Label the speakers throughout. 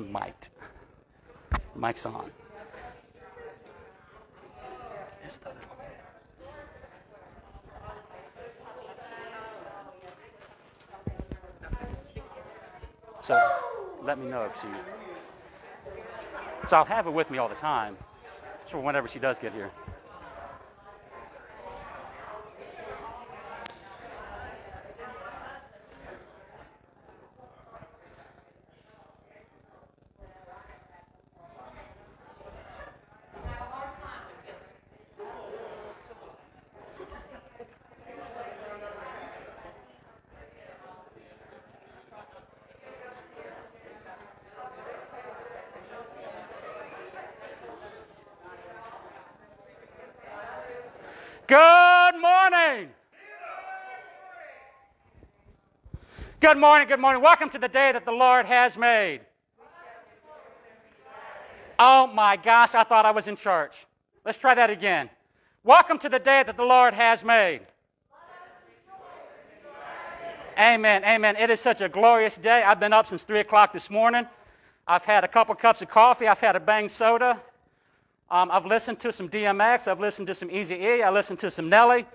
Speaker 1: I'm mic'd. Mic's on. So let me know if she. So I'll have her with me all the time, for whenever she does get here. Good morning. Good morning, good morning. Welcome to the day that the Lord has made. Oh my gosh, I thought I was in church. Let's try that again. Welcome to the day that the Lord has made. Amen, amen. It is such a glorious day. I've been up since 3 o'clock this morning. I've had a couple cups of coffee. I've had a bang soda. Um, I've listened to some DMX. I've listened to some Easy E. I listened to some Nelly.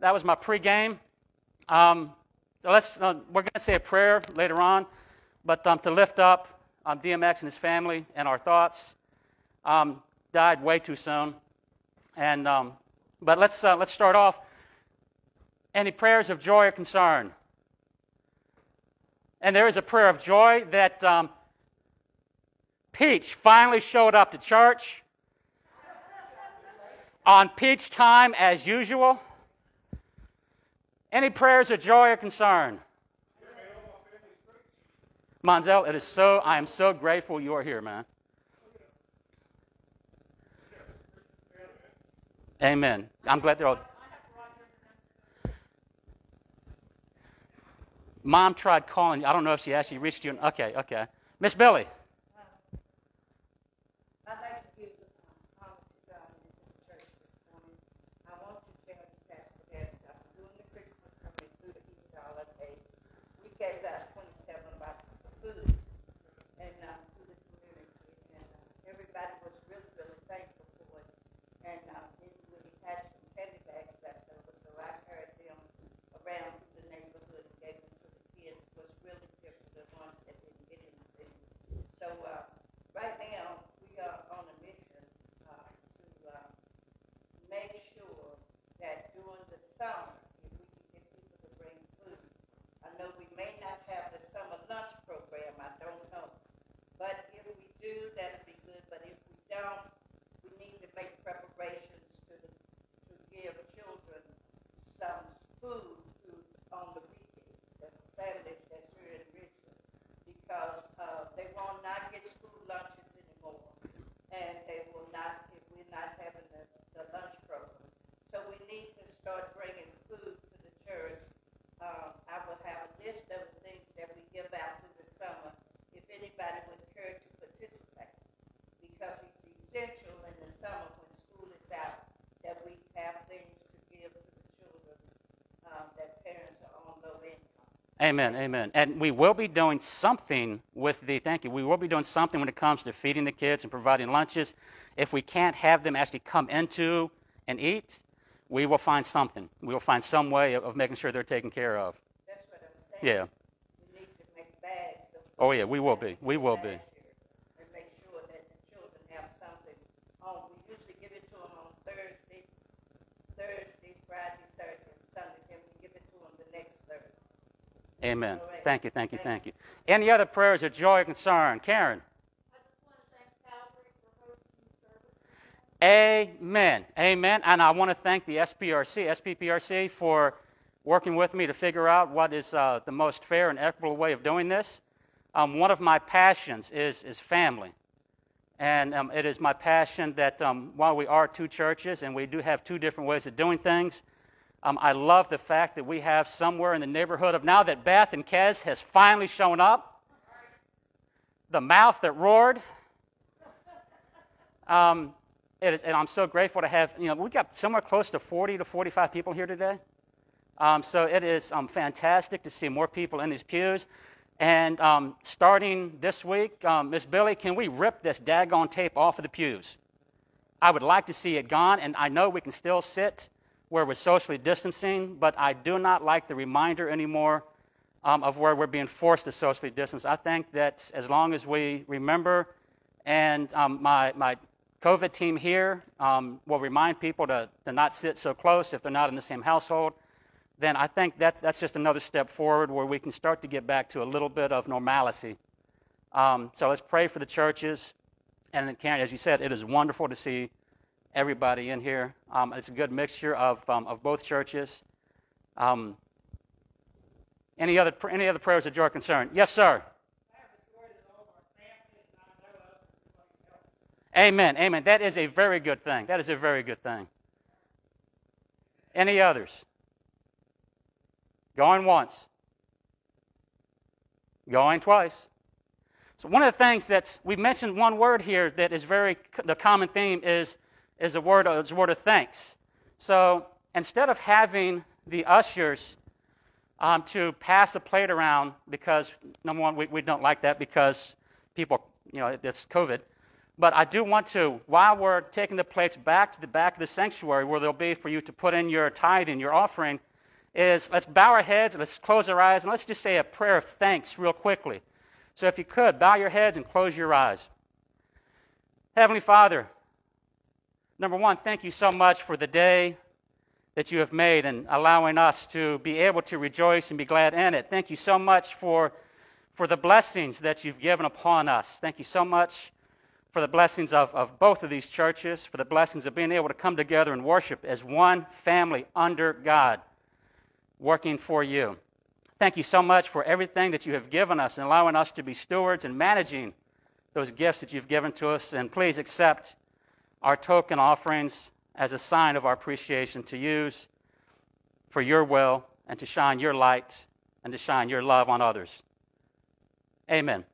Speaker 1: That was my pregame. Um, so let's, uh, we're going to say a prayer later on, but um, to lift up um, DMX and his family and our thoughts. Um, died way too soon. And, um, but let's, uh, let's start off. Any prayers of joy or concern? And there is a prayer of joy that um, Peach finally showed up to church on peach time as usual. Any prayers of joy or concern? Monzel, it is so, I am so grateful you are here, man. Amen. I'm glad they're all. Mom tried calling you. I don't know if she actually reached you. Okay, okay. Miss Billy.
Speaker 2: summer if we can get people to bring food. I know we may not have the summer lunch program, I don't know. But if we do, that'd be good. But if we don't, we need to make preparations to, the, to give children some food to, on the weekends, the families that's here in Richmond, because uh, they will not get school lunches anymore, and they will not
Speaker 1: Amen, amen. And we will be doing something with the, thank you, we will be doing something when it comes to feeding the kids and providing lunches. If we can't have them actually come into and eat, we will find something. We will find some way of, of making sure they're taken care of.
Speaker 2: That's what I'm saying.
Speaker 1: Yeah.
Speaker 2: We need to make bags of
Speaker 1: Oh, yeah, we will be. We will be.
Speaker 2: And make sure that the children have something. On, we usually give it to them on Thursday, Thursday, Friday, Saturday, and Sunday, we give it to them the next Thursday.
Speaker 1: Amen.
Speaker 2: Right.
Speaker 1: Thank you, thank you, thank you. Any other prayers of joy or concern? Karen.
Speaker 3: I just want to thank Calvary for hosting the service.
Speaker 1: Amen. Amen. And I want to thank the SPRC, SPPRC, for working with me to figure out what is uh, the most fair and equitable way of doing this. Um, one of my passions is, is family. And um, it is my passion that um, while we are two churches and we do have two different ways of doing things, um, I love the fact that we have somewhere in the neighborhood of now that Beth and Kez has finally shown up, the mouth that roared. Um, it is, and I'm so grateful to have, you know, we got somewhere close to 40 to 45 people here today. Um, so it is fantastic to see more people in these pews. And um, starting this week, um, Miss Billy, can we rip this daggone tape off of the pews? I would like to see it gone, and I know we can still sit where we're socially distancing, but I do not like the reminder anymore um, of where we're being forced to socially distance. I think that as long as we remember, and um, my, my COVID team here um, will remind people to, to not sit so close if they're not in the same household, then I think that's, that's just another step forward where we can start to get back to a little bit of normalcy. Um, so let's pray for the churches. And Karen, as you said, it is wonderful to see everybody in here. Um, it's a good mixture of, um, of both churches. Um, any, other, any other prayers of joy concern? Yes, sir. Amen. Amen. That is a very good thing. That is a very good thing. Any others? Going once. Going twice. So one of the things that we mentioned one word here that is very the common theme is is a word is a word of thanks. So instead of having the ushers um, to pass a plate around because number one we, we don't like that because people you know it's COVID. But I do want to, while we're taking the plates back to the back of the sanctuary where they'll be for you to put in your tithe and your offering, is let's bow our heads, let's close our eyes, and let's just say a prayer of thanks real quickly. So if you could, bow your heads and close your eyes. Heavenly Father, number one, thank you so much for the day that you have made and allowing us to be able to rejoice and be glad in it. Thank you so much for, for the blessings that you've given upon us. Thank you so much for the blessings of, of both of these churches, for the blessings of being able to come together and worship as one family under God, working for you. Thank you so much for everything that you have given us and allowing us to be stewards and managing those gifts that you've given to us. And please accept our token offerings as a sign of our appreciation to use for your will and to shine your light and to shine your love on others. Amen.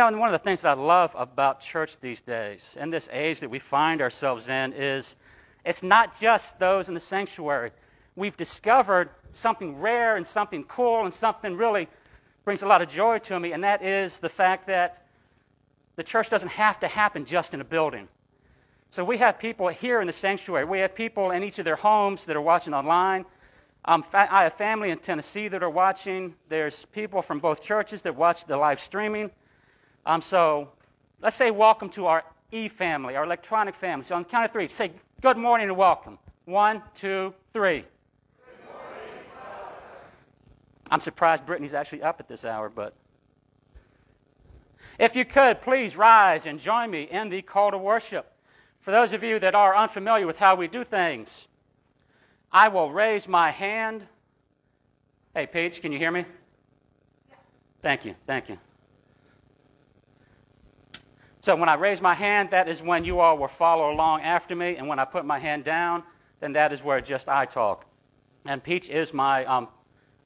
Speaker 1: Know, and one of the things that I love about church these days, in this age that we find ourselves in, is it's not just those in the sanctuary. We've discovered something rare and something cool and something really brings a lot of joy to me, and that is the fact that the church doesn't have to happen just in a building. So we have people here in the sanctuary. We have people in each of their homes that are watching online. Um, I have family in Tennessee that are watching. There's people from both churches that watch the live streaming. Um, so let's say welcome to our e family, our electronic family. So on the count of three, say good morning and welcome. One, two, three. I'm surprised Brittany's actually up at this hour, but if you could, please rise and join me in the call to worship. For those of you that are unfamiliar with how we do things, I will raise my hand. Hey, Paige, can you hear me? Thank you, thank you. So when I raise my hand, that is when you all will follow along after me. And when I put my hand down, then that is where just I talk. And Peach is my, um,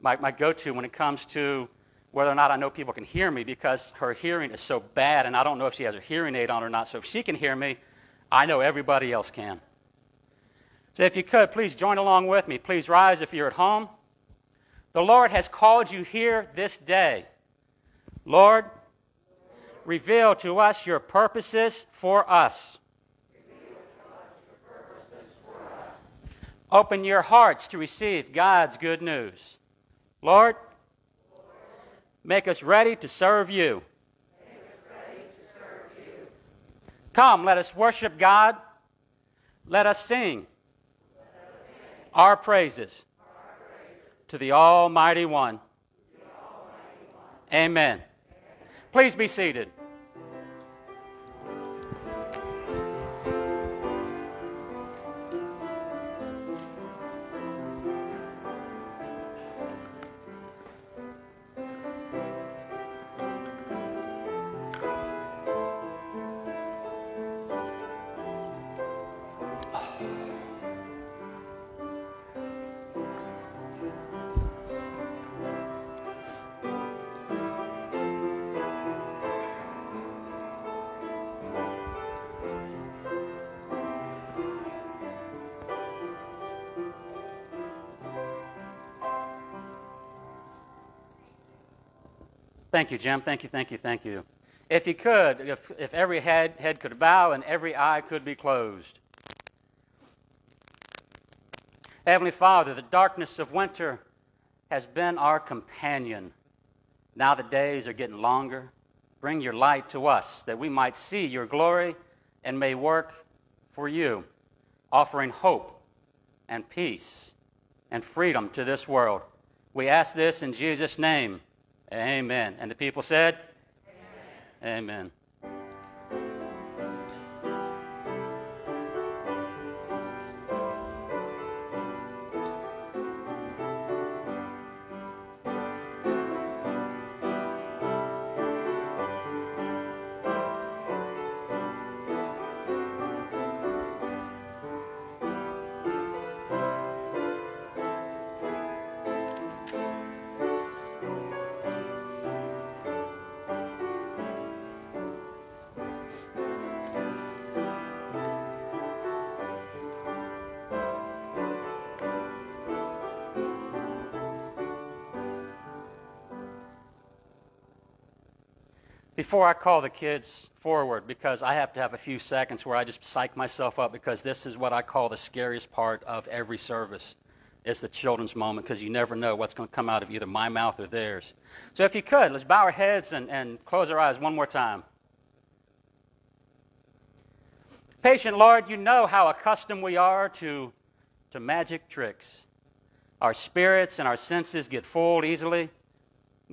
Speaker 1: my, my go to when it comes to whether or not I know people can hear me because her hearing is so bad, and I don't know if she has a hearing aid on or not. So if she can hear me, I know everybody else can. So if you could, please join along with me. Please rise if you're at home. The Lord has called you here this day. Lord, reveal to us your purposes for us. Open your hearts to receive God's good news. Lord, make us ready to serve you. Come, let us worship God. Let us sing our praises to the Almighty One. Amen. Please be seated. Thank you, Jim. Thank you, thank you, thank you. If you could, if, if every head, head could bow and every eye could be closed. Heavenly Father, the darkness of winter has been our companion. Now the days are getting longer. Bring your light to us that we might see your glory and may work for you, offering hope and peace and freedom to this world. We ask this in Jesus' name. Amen. And the people said, Amen. Amen. Before I call the kids forward, because I have to have a few seconds where I just psych myself up, because this is what I call the scariest part of every service. It's the children's moment, because you never know what's going to come out of either my mouth or theirs. So if you could, let's bow our heads and, and close our eyes one more time. Patient Lord, you know how accustomed we are to, to magic tricks. Our spirits and our senses get fooled easily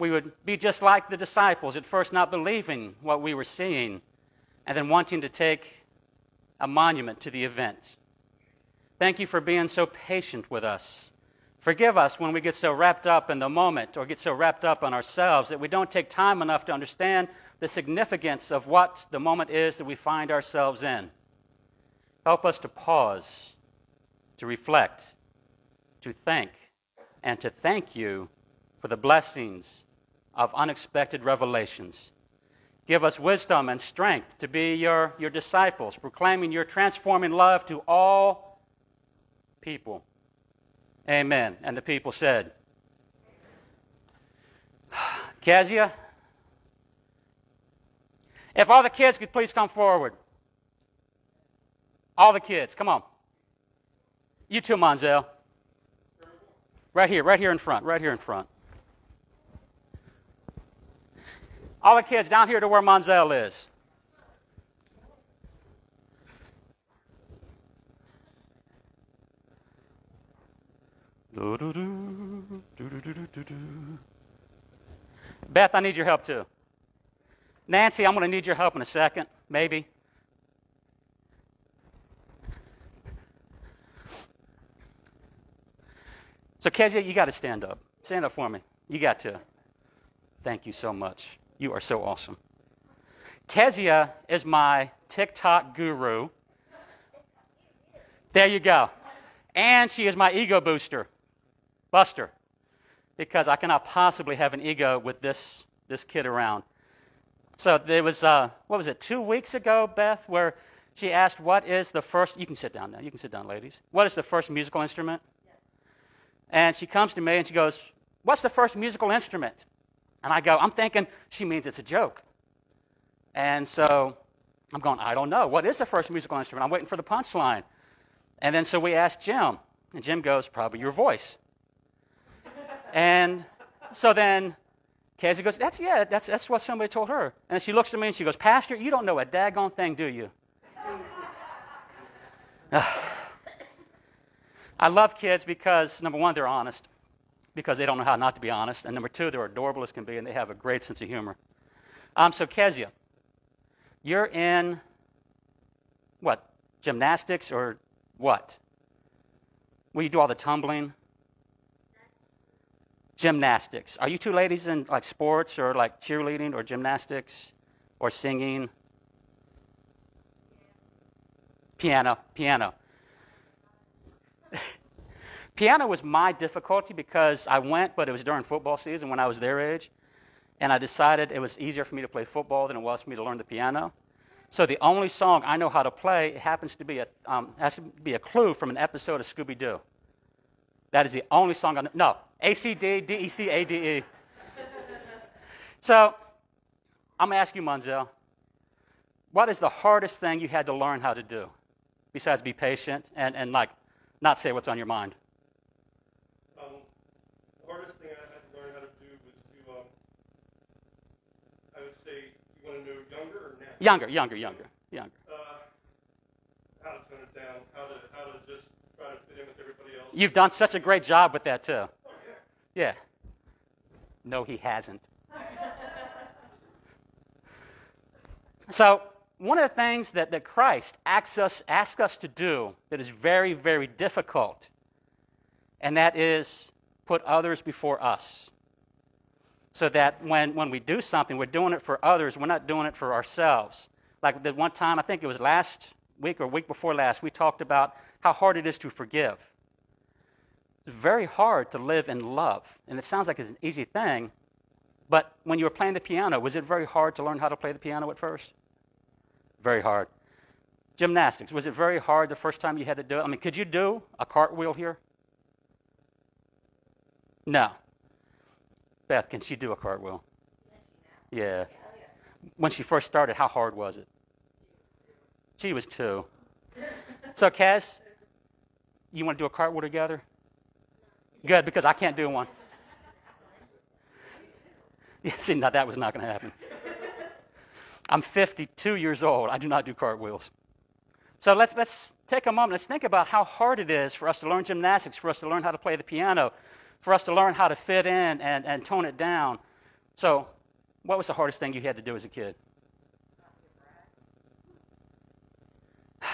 Speaker 1: we would be just like the disciples, at first not believing what we were seeing, and then wanting to take a monument to the event. Thank you for being so patient with us. Forgive us when we get so wrapped up in the moment or get so wrapped up on ourselves that we don't take time enough to understand the significance of what the moment is that we find ourselves in. Help us to pause, to reflect, to think, and to thank you for the blessings of unexpected revelations. Give us wisdom and strength to be your, your disciples, proclaiming your transforming love to all people. Amen. And the people said, Kezia, if all the kids could please come forward. All the kids, come on. You too, Monzel. Right here, right here in front, right here in front. All the kids down here to where Monzel is. Beth, I need your help too. Nancy, I'm going to need your help in a second, maybe. So, Kezia, you got to stand up. Stand up for me. You got to. Thank you so much. You are so awesome. Kezia is my TikTok guru. There you go. And she is my ego booster, buster, because I cannot possibly have an ego with this, this kid around. So there was, uh, what was it, two weeks ago, Beth, where she asked, What is the first, you can sit down now, you can sit down, ladies. What is the first musical instrument? And she comes to me and she goes, What's the first musical instrument? And I go, I'm thinking she means it's a joke. And so I'm going, I don't know. What is the first musical instrument? I'm waiting for the punchline. And then so we asked Jim, and Jim goes, probably your voice. and so then Casey goes, that's, yeah, that's, that's what somebody told her. And she looks at me and she goes, Pastor, you don't know a daggone thing, do you? I love kids because, number one, they're honest because they don't know how not to be honest. And number two, they're adorable as can be, and they have a great sense of humor. Um, so, Kezia, you're in what? Gymnastics or what? Will you do all the tumbling? Gymnastics. Are you two ladies in like sports or like cheerleading or gymnastics or singing? Piano, piano. Piano was my difficulty because I went, but it was during football season when I was their age. And I decided it was easier for me to play football than it was for me to learn the piano. So the only song I know how to play happens to be a, um, has to be a clue from an episode of Scooby Doo. That is the only song I know. No, A C D D E C A D E. So, I'm to ask you, Monzel, what is the hardest thing you had to learn how to do besides be patient and, and like not say what's on your mind?
Speaker 4: Um, the hardest thing I had to learn how to do was to, um, I would say, you want to know younger?
Speaker 1: Younger, younger, younger.
Speaker 4: Uh, how to tone it down, how to, how to just try to fit in with everybody else.
Speaker 1: You've done such a great job with that, too.
Speaker 4: oh, yeah.
Speaker 1: Yeah. No, he hasn't. so, one of the things that, that Christ asks us, asks us to do that is very, very difficult, and that is put others before us. So that when, when we do something, we're doing it for others, we're not doing it for ourselves. Like the one time, I think it was last week or week before last, we talked about how hard it is to forgive. It's very hard to live in love. And it sounds like it's an easy thing, but when you were playing the piano, was it very hard to learn how to play the piano at first? Very hard. Gymnastics, was it very hard the first time you had to do it? I mean, could you do a cartwheel here? No. Beth, can she do a cartwheel? Yeah. When she first started, how hard was it? She was two. So, Kaz, you want to do a cartwheel together? Good, because I can't do one. Yeah, see, now that was not going to happen. I'm 52 years old. I do not do cartwheels. So let's, let's take a moment. Let's think about how hard it is for us to learn gymnastics, for us to learn how to play the piano, for us to learn how to fit in and, and tone it down. So, what was the hardest thing you had to do as a kid?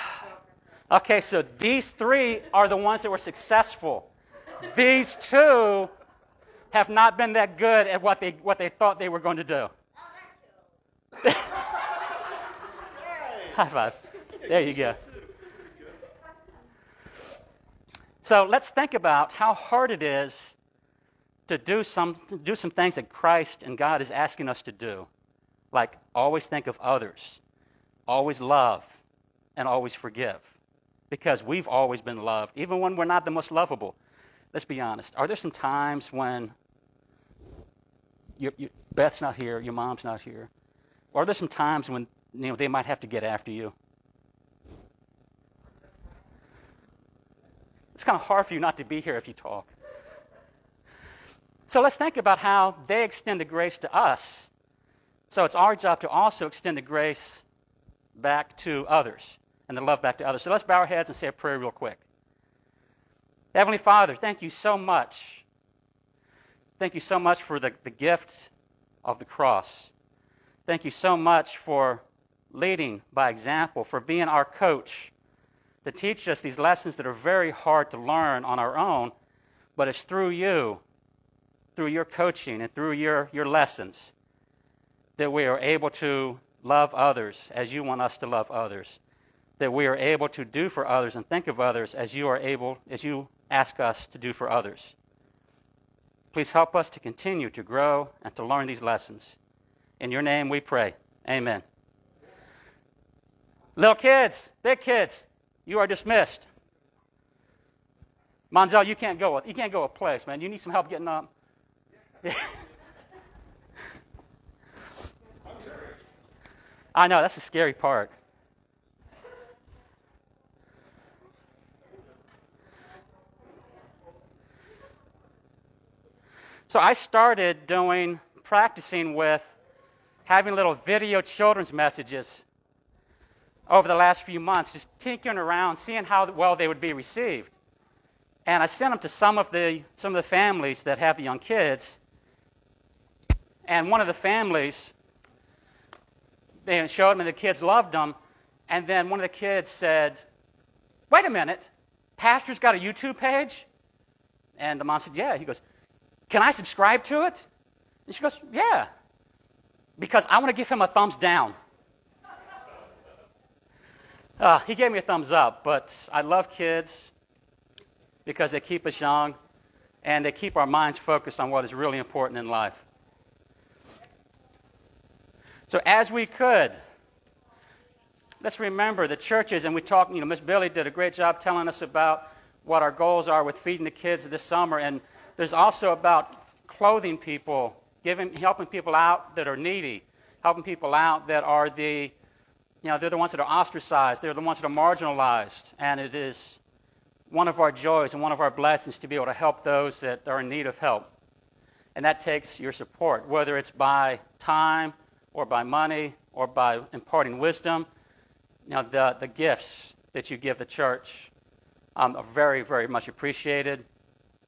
Speaker 1: okay, so these three are the ones that were successful. These two have not been that good at what they, what they thought they were going to do. High five. There you go. So let's think about how hard it is to do some, to do some things that Christ and God is asking us to do. Like always think of others, always love, and always forgive. Because we've always been loved, even when we're not the most lovable. Let's be honest. Are there some times when your, your, Beth's not here, your mom's not here? Are there some times when you know, they might have to get after you? It's kind of hard for you not to be here if you talk. So let's think about how they extend the grace to us. So it's our job to also extend the grace back to others and the love back to others. So let's bow our heads and say a prayer real quick. Heavenly Father, thank you so much. Thank you so much for the, the gift of the cross. Thank you so much for leading by example, for being our coach to teach us these lessons that are very hard to learn on our own, but it's through you, through your coaching and through your, your lessons, that we are able to love others as you want us to love others, that we are able to do for others and think of others as you are able, as you ask us to do for others. Please help us to continue to grow and to learn these lessons. In your name we pray. Amen. Little kids, big kids, you are dismissed. Monzel, you can't go. You can't go a place, man. You need some help getting up. I know that's the scary part. So I started doing, practicing with having little video children's messages over the last few months, just tinkering around, seeing how well they would be received. And I sent them to some of the, some of the families that have the young kids. And one of the families, they showed them and the kids loved them. And then one of the kids said, Wait a minute, Pastor's got a YouTube page? And the mom said, Yeah. He goes, can I subscribe to it? And she goes, Yeah, because I want to give him a thumbs down. Uh, he gave me a thumbs up, but I love kids because they keep us young and they keep our minds focused on what is really important in life. So, as we could, let's remember the churches, and we talked, you know, Miss Billy did a great job telling us about what our goals are with feeding the kids this summer. And there's also about clothing people, giving, helping people out that are needy, helping people out that are the, you know, they're the ones that are ostracized, they're the ones that are marginalized. And it is one of our joys and one of our blessings to be able to help those that are in need of help. And that takes your support, whether it's by time or by money or by imparting wisdom. Now, the, the gifts that you give the church um, are very, very much appreciated,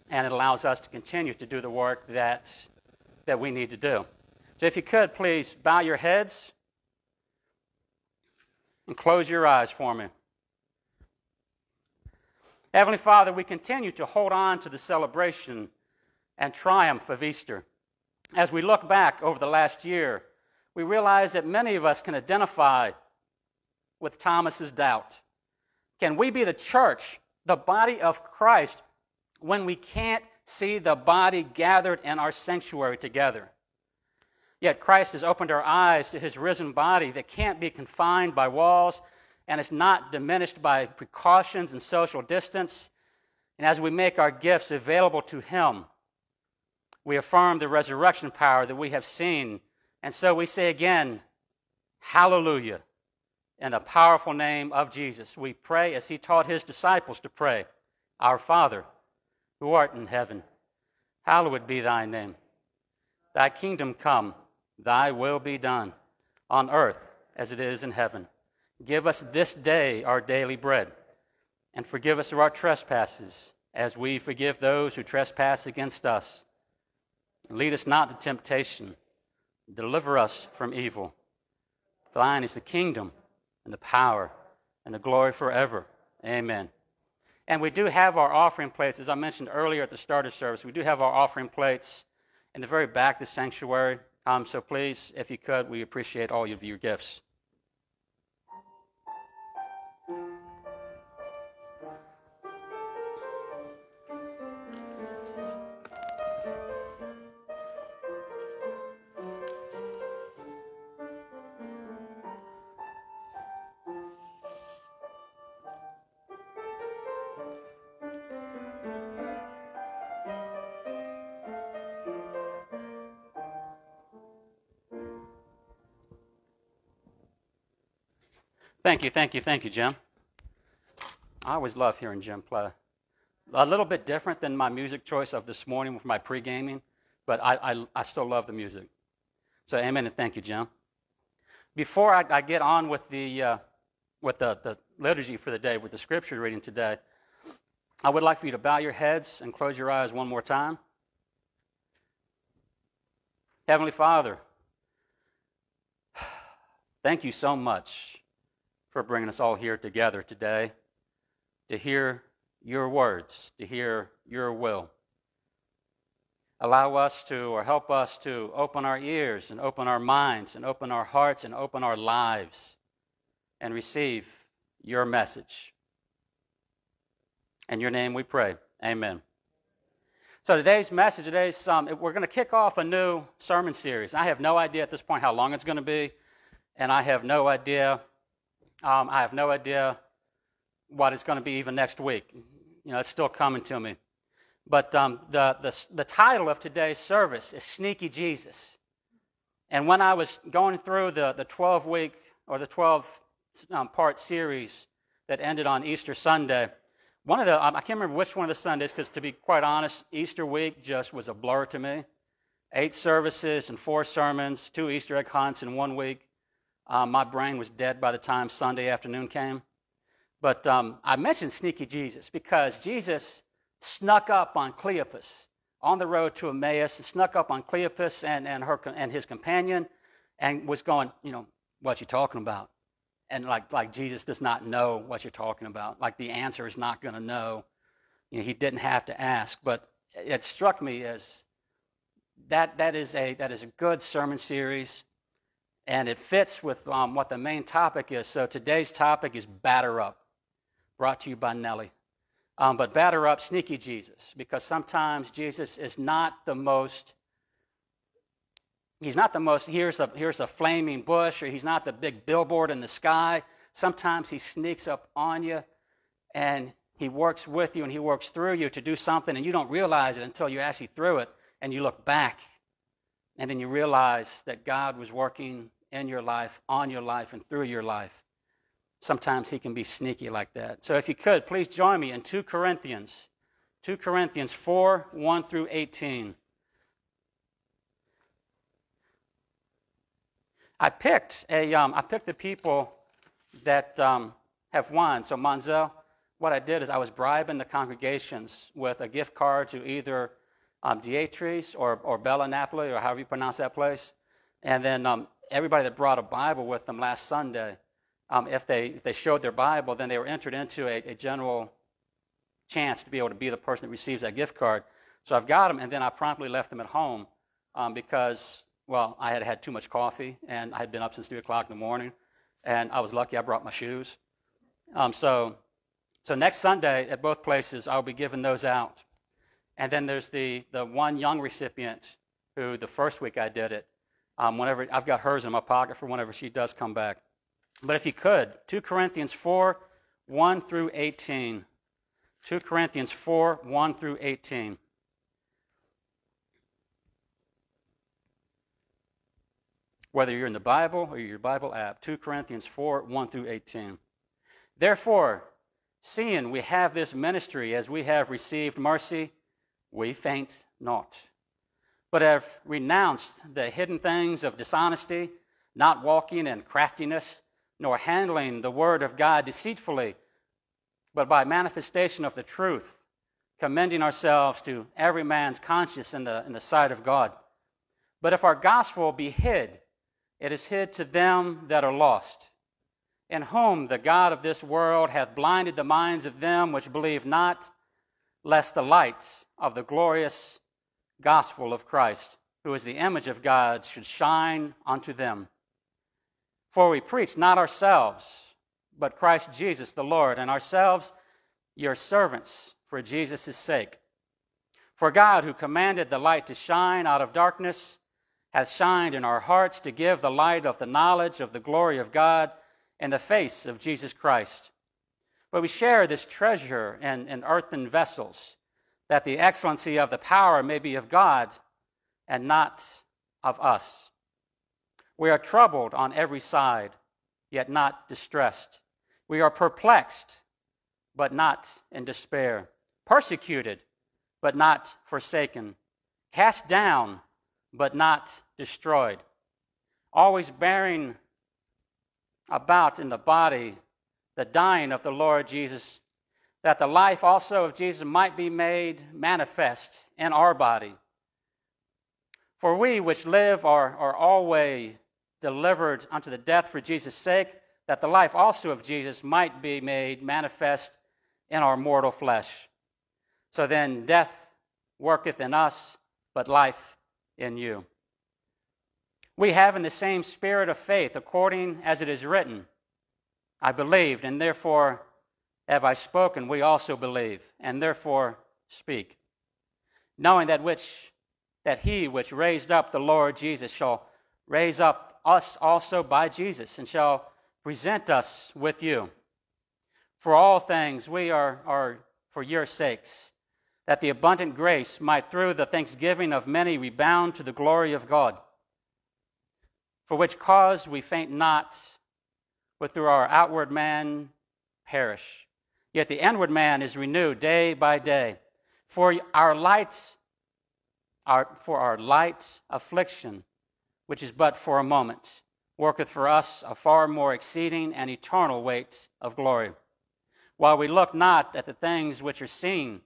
Speaker 1: and it allows us to continue to do the work that, that we need to do. So, if you could, please bow your heads and close your eyes for me. Heavenly Father, we continue to hold on to the celebration and triumph of Easter. As we look back over the last year, we realize that many of us can identify with Thomas's doubt. Can we be the church, the body of Christ, when we can't see the body gathered in our sanctuary together? Yet Christ has opened our eyes to his risen body that can't be confined by walls and is not diminished by precautions and social distance. And as we make our gifts available to him, we affirm the resurrection power that we have seen. And so we say again, Hallelujah in the powerful name of Jesus. We pray as he taught his disciples to pray Our Father, who art in heaven, hallowed be thy name. Thy kingdom come, thy will be done, on earth as it is in heaven. Give us this day our daily bread, and forgive us of our trespasses, as we forgive those who trespass against us. Lead us not to temptation, deliver us from evil. Thine is the kingdom and the power and the glory forever. Amen. And we do have our offering plates, as I mentioned earlier at the start of service, we do have our offering plates in the very back of the sanctuary. Um, so please, if you could, we appreciate all of your gifts. Thank you, thank you, thank you, Jim. I always love hearing Jim play. A little bit different than my music choice of this morning with my pre gaming, but I, I, I, still love the music. So, amen and thank you, Jim. Before I, I get on with, the, uh, with the, the liturgy for the day, with the scripture reading today, I would like for you to bow your heads and close your eyes one more time. Heavenly Father, thank you so much for bringing us all here together today to hear your words, to hear your will. Allow us to, or help us to, open our ears and open our minds and open our hearts and open our lives and receive your message. In your name we pray. Amen. So today's message, today's um, we're going to kick off a new sermon series. I have no idea at this point how long it's going to be, and I have no idea um, I have no idea what it's going to be even next week. You know, it's still coming to me. But um, the, the, the title of today's service is Sneaky Jesus. And when I was going through the, the 12 week or the 12 um, part series that ended on Easter Sunday, one of the, I can't remember which one of the Sundays, because to be quite honest, Easter week just was a blur to me. Eight services and four sermons, two Easter egg hunts in one week. Um, my brain was dead by the time Sunday afternoon came. But um, I mentioned sneaky Jesus because Jesus snuck up on Cleopas on the road to Emmaus and snuck up on Cleopas and, and, her, and his companion and was going, you know, what you talking about? And like, like Jesus does not know what you're talking about. Like the answer is not going to know. You know, he didn't have to ask. But it struck me as that, that, is a, that is a good sermon series and it fits with um, what the main topic is. So today's topic is batter up, brought to you by Nelly. Um, but batter up sneaky Jesus, because sometimes Jesus is not the most. He's not the most. Here's a here's a flaming bush, or he's not the big billboard in the sky. Sometimes he sneaks up on you, and he works with you, and he works through you to do something, and you don't realize it until you're actually through it, and you look back and then you realize that God was working in your life, on your life, and through your life. Sometimes He can be sneaky like that. So if you could, please join me in 2 Corinthians. 2 Corinthians 4 1 through 18. I picked a, um, I picked the people that um, have won. So Monzel, what I did is I was bribing the congregations with a gift card to either um, Dietrich or, or Bella Napoli, or however you pronounce that place. And then um, everybody that brought a Bible with them last Sunday, um, if, they, if they showed their Bible, then they were entered into a, a general chance to be able to be the person that receives that gift card. So I've got them, and then I promptly left them at home um, because, well, I had had too much coffee, and I had been up since 3 o'clock in the morning, and I was lucky I brought my shoes. Um, so, so next Sunday at both places, I'll be giving those out. And then there's the, the one young recipient who the first week I did it, um, whenever I've got hers in my pocket for whenever she does come back. But if you could, 2 Corinthians 4 1 through 18. 2 Corinthians 4 1 through 18. Whether you're in the Bible or your Bible app, 2 Corinthians 4 1 through 18. Therefore, seeing we have this ministry as we have received mercy, we faint not, but have renounced the hidden things of dishonesty, not walking in craftiness, nor handling the word of God deceitfully, but by manifestation of the truth, commending ourselves to every man's conscience in the, in the sight of God. But if our gospel be hid, it is hid to them that are lost in whom the God of this world hath blinded the minds of them which believe not, lest the light of the glorious gospel of Christ, who is the image of God, should shine unto them. For we preach not ourselves, but Christ Jesus the Lord, and ourselves your servants for Jesus' sake. For God, who commanded the light to shine out of darkness, hath shined in our hearts to give the light of the knowledge of the glory of God in the face of Jesus Christ. But we share this treasure in, in earthen vessels, that the excellency of the power may be of God and not of us. We are troubled on every side, yet not distressed. We are perplexed, but not in despair. Persecuted, but not forsaken. Cast down, but not destroyed. Always bearing about in the body the dying of the Lord Jesus, that the life also of Jesus might be made manifest in our body. For we which live are, are always delivered unto the death for Jesus' sake, that the life also of Jesus might be made manifest in our mortal flesh. So then, death worketh in us, but life in you. We have in the same spirit of faith, according as it is written, I believed, and therefore have I spoken. We also believe, and therefore speak. Knowing that which that he which raised up the Lord Jesus shall raise up us also by Jesus, and shall present us with you. For all things we are, are for your sakes, that the abundant grace might through the thanksgiving of many rebound to the glory of God for which cause we faint not, but through our outward man perish. Yet the inward man is renewed day by day. For our light, our, for our light affliction, which is but for a moment, worketh for us a far more exceeding and eternal weight of glory. While we look not at the things which are seen,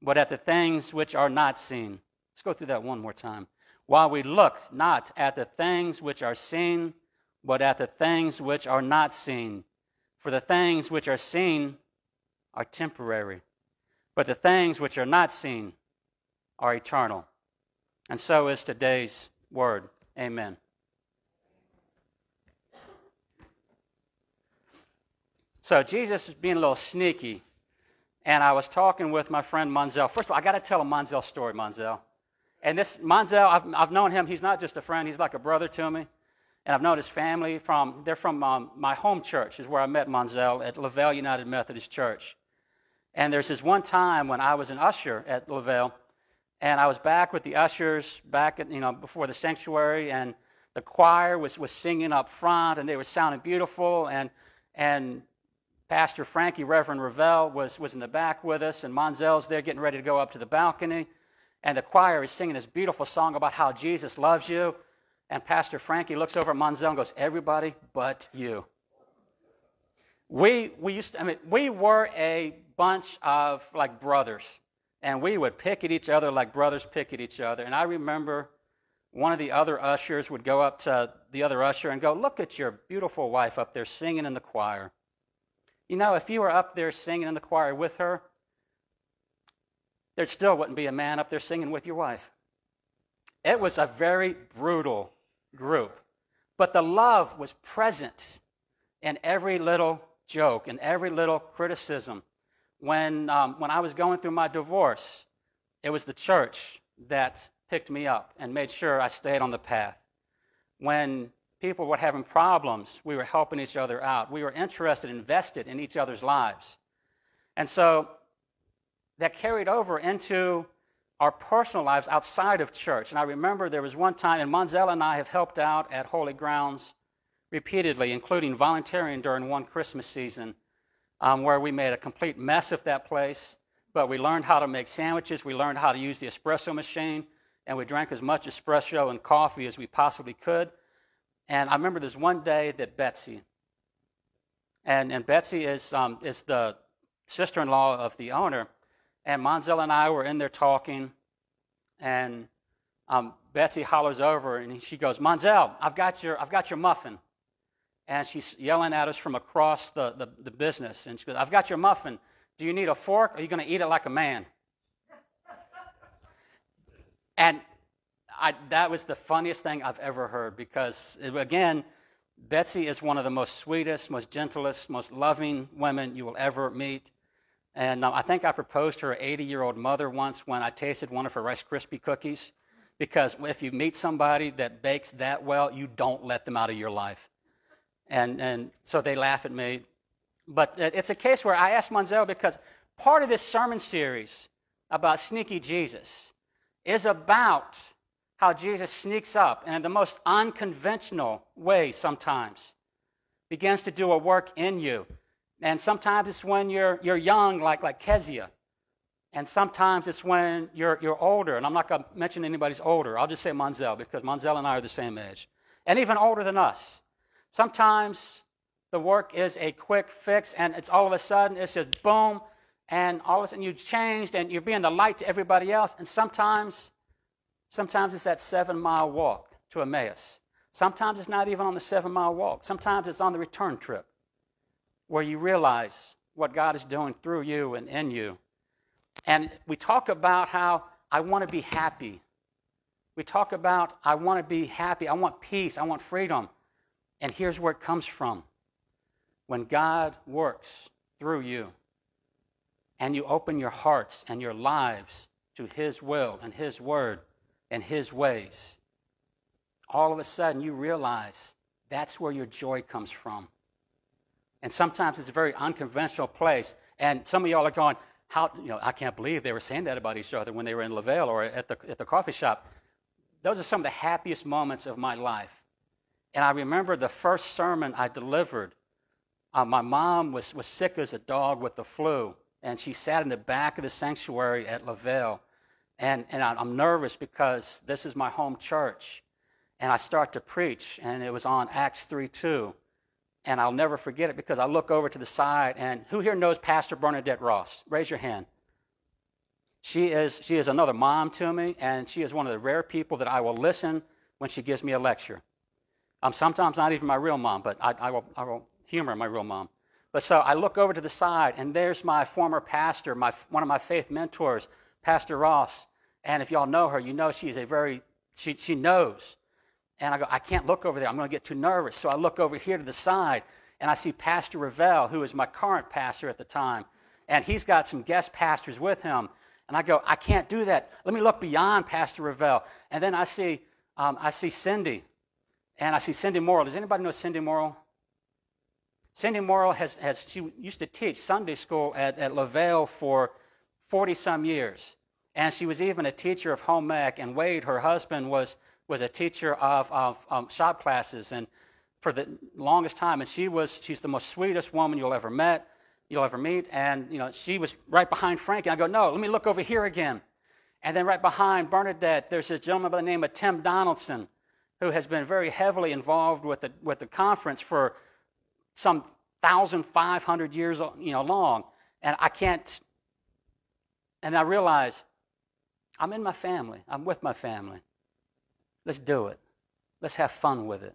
Speaker 1: but at the things which are not seen. Let's go through that one more time while we look not at the things which are seen, but at the things which are not seen. For the things which are seen are temporary, but the things which are not seen are eternal. And so is today's word. Amen. So Jesus is being a little sneaky, and I was talking with my friend Monzel. First of all, I got to tell a Monzel story, Monzel. And this Monzel, I've, I've known him. He's not just a friend, he's like a brother to me. And I've known his family from, they're from um, my home church, is where I met Monzel at LaVale United Methodist Church. And there's this one time when I was an usher at LaVale, And I was back with the ushers back at, you know, before the sanctuary, and the choir was, was singing up front, and they were sounding beautiful. And, and Pastor Frankie, Reverend Ravel, was, was in the back with us, and Monzel's there getting ready to go up to the balcony. And the choir is singing this beautiful song about how Jesus loves you. And Pastor Frankie looks over at Monzel and goes, Everybody but you. We, we, used to, I mean, we were a bunch of like brothers, and we would pick at each other like brothers pick at each other. And I remember one of the other ushers would go up to the other usher and go, Look at your beautiful wife up there singing in the choir. You know, if you were up there singing in the choir with her, there still wouldn't be a man up there singing with your wife. It was a very brutal group. But the love was present in every little joke in every little criticism. When, um, when I was going through my divorce, it was the church that picked me up and made sure I stayed on the path. When people were having problems, we were helping each other out. We were interested, invested in each other's lives. And so that carried over into our personal lives outside of church. And I remember there was one time, and Monzel and I have helped out at Holy Grounds repeatedly, including volunteering during one Christmas season, um, where we made a complete mess of that place. But we learned how to make sandwiches, we learned how to use the espresso machine, and we drank as much espresso and coffee as we possibly could. And I remember there's one day that Betsy, and, and Betsy is, um, is the sister in law of the owner, and Monzel and I were in there talking, and um, Betsy hollers over and she goes, Monzel, I've got your, I've got your muffin. And she's yelling at us from across the, the, the business. And she goes, I've got your muffin. Do you need a fork? Or are you going to eat it like a man? and I, that was the funniest thing I've ever heard because, again, Betsy is one of the most sweetest, most gentlest, most loving women you will ever meet. And uh, I think I proposed to her 80 year old mother once when I tasted one of her Rice Krispie cookies. Because if you meet somebody that bakes that well, you don't let them out of your life. And, and so they laugh at me. But it's a case where I asked Monzel because part of this sermon series about sneaky Jesus is about how Jesus sneaks up and in the most unconventional way sometimes begins to do a work in you. And sometimes it's when you're, you're young, like, like Kezia. And sometimes it's when you're, you're older. And I'm not going to mention anybody's older. I'll just say Monzel because Monzel and I are the same age. And even older than us. Sometimes the work is a quick fix and it's all of a sudden, it's just boom. And all of a sudden you've changed and you're being the light to everybody else. And sometimes Sometimes it's that seven mile walk to Emmaus. Sometimes it's not even on the seven mile walk. Sometimes it's on the return trip where you realize what God is doing through you and in you. And we talk about how I want to be happy. We talk about I want to be happy. I want peace. I want freedom. And here's where it comes from when God works through you and you open your hearts and your lives to His will and His word and his ways, all of a sudden you realize that's where your joy comes from. And sometimes it's a very unconventional place. And some of y'all are going, how, you know, I can't believe they were saying that about each other when they were in LaVale or at the, at the coffee shop. Those are some of the happiest moments of my life. And I remember the first sermon I delivered. Uh, my mom was, was sick as a dog with the flu, and she sat in the back of the sanctuary at LaVale. And, and I'm nervous because this is my home church. And I start to preach, and it was on Acts 3 2. And I'll never forget it because I look over to the side, and who here knows Pastor Bernadette Ross? Raise your hand. She is, she is another mom to me, and she is one of the rare people that I will listen when she gives me a lecture. I'm sometimes not even my real mom, but I, I, will, I will humor my real mom. But so I look over to the side, and there's my former pastor, my, one of my faith mentors, Pastor Ross. And if y'all know her, you know she's a very, she, she knows. And I go, I can't look over there. I'm going to get too nervous. So I look over here to the side and I see Pastor Ravel, who is my current pastor at the time. And he's got some guest pastors with him. And I go, I can't do that. Let me look beyond Pastor Ravel. And then I see, um, I see Cindy. And I see Cindy Morrill. Does anybody know Cindy Morrill? Cindy Morrill has, has she used to teach Sunday school at, at LaVale for 40 some years. And she was even a teacher of home ec. And Wade, her husband, was, was a teacher of, of um, shop classes and for the longest time. And she was, she's the most sweetest woman you'll ever met, you'll ever meet. And, you know, she was right behind Frankie. I go, no, let me look over here again. And then right behind Bernadette, there's a gentleman by the name of Tim Donaldson, who has been very heavily involved with the, with the conference for some 1,500 years you know, long. And I can't, and I realize I'm in my family. I'm with my family. Let's do it. Let's have fun with it.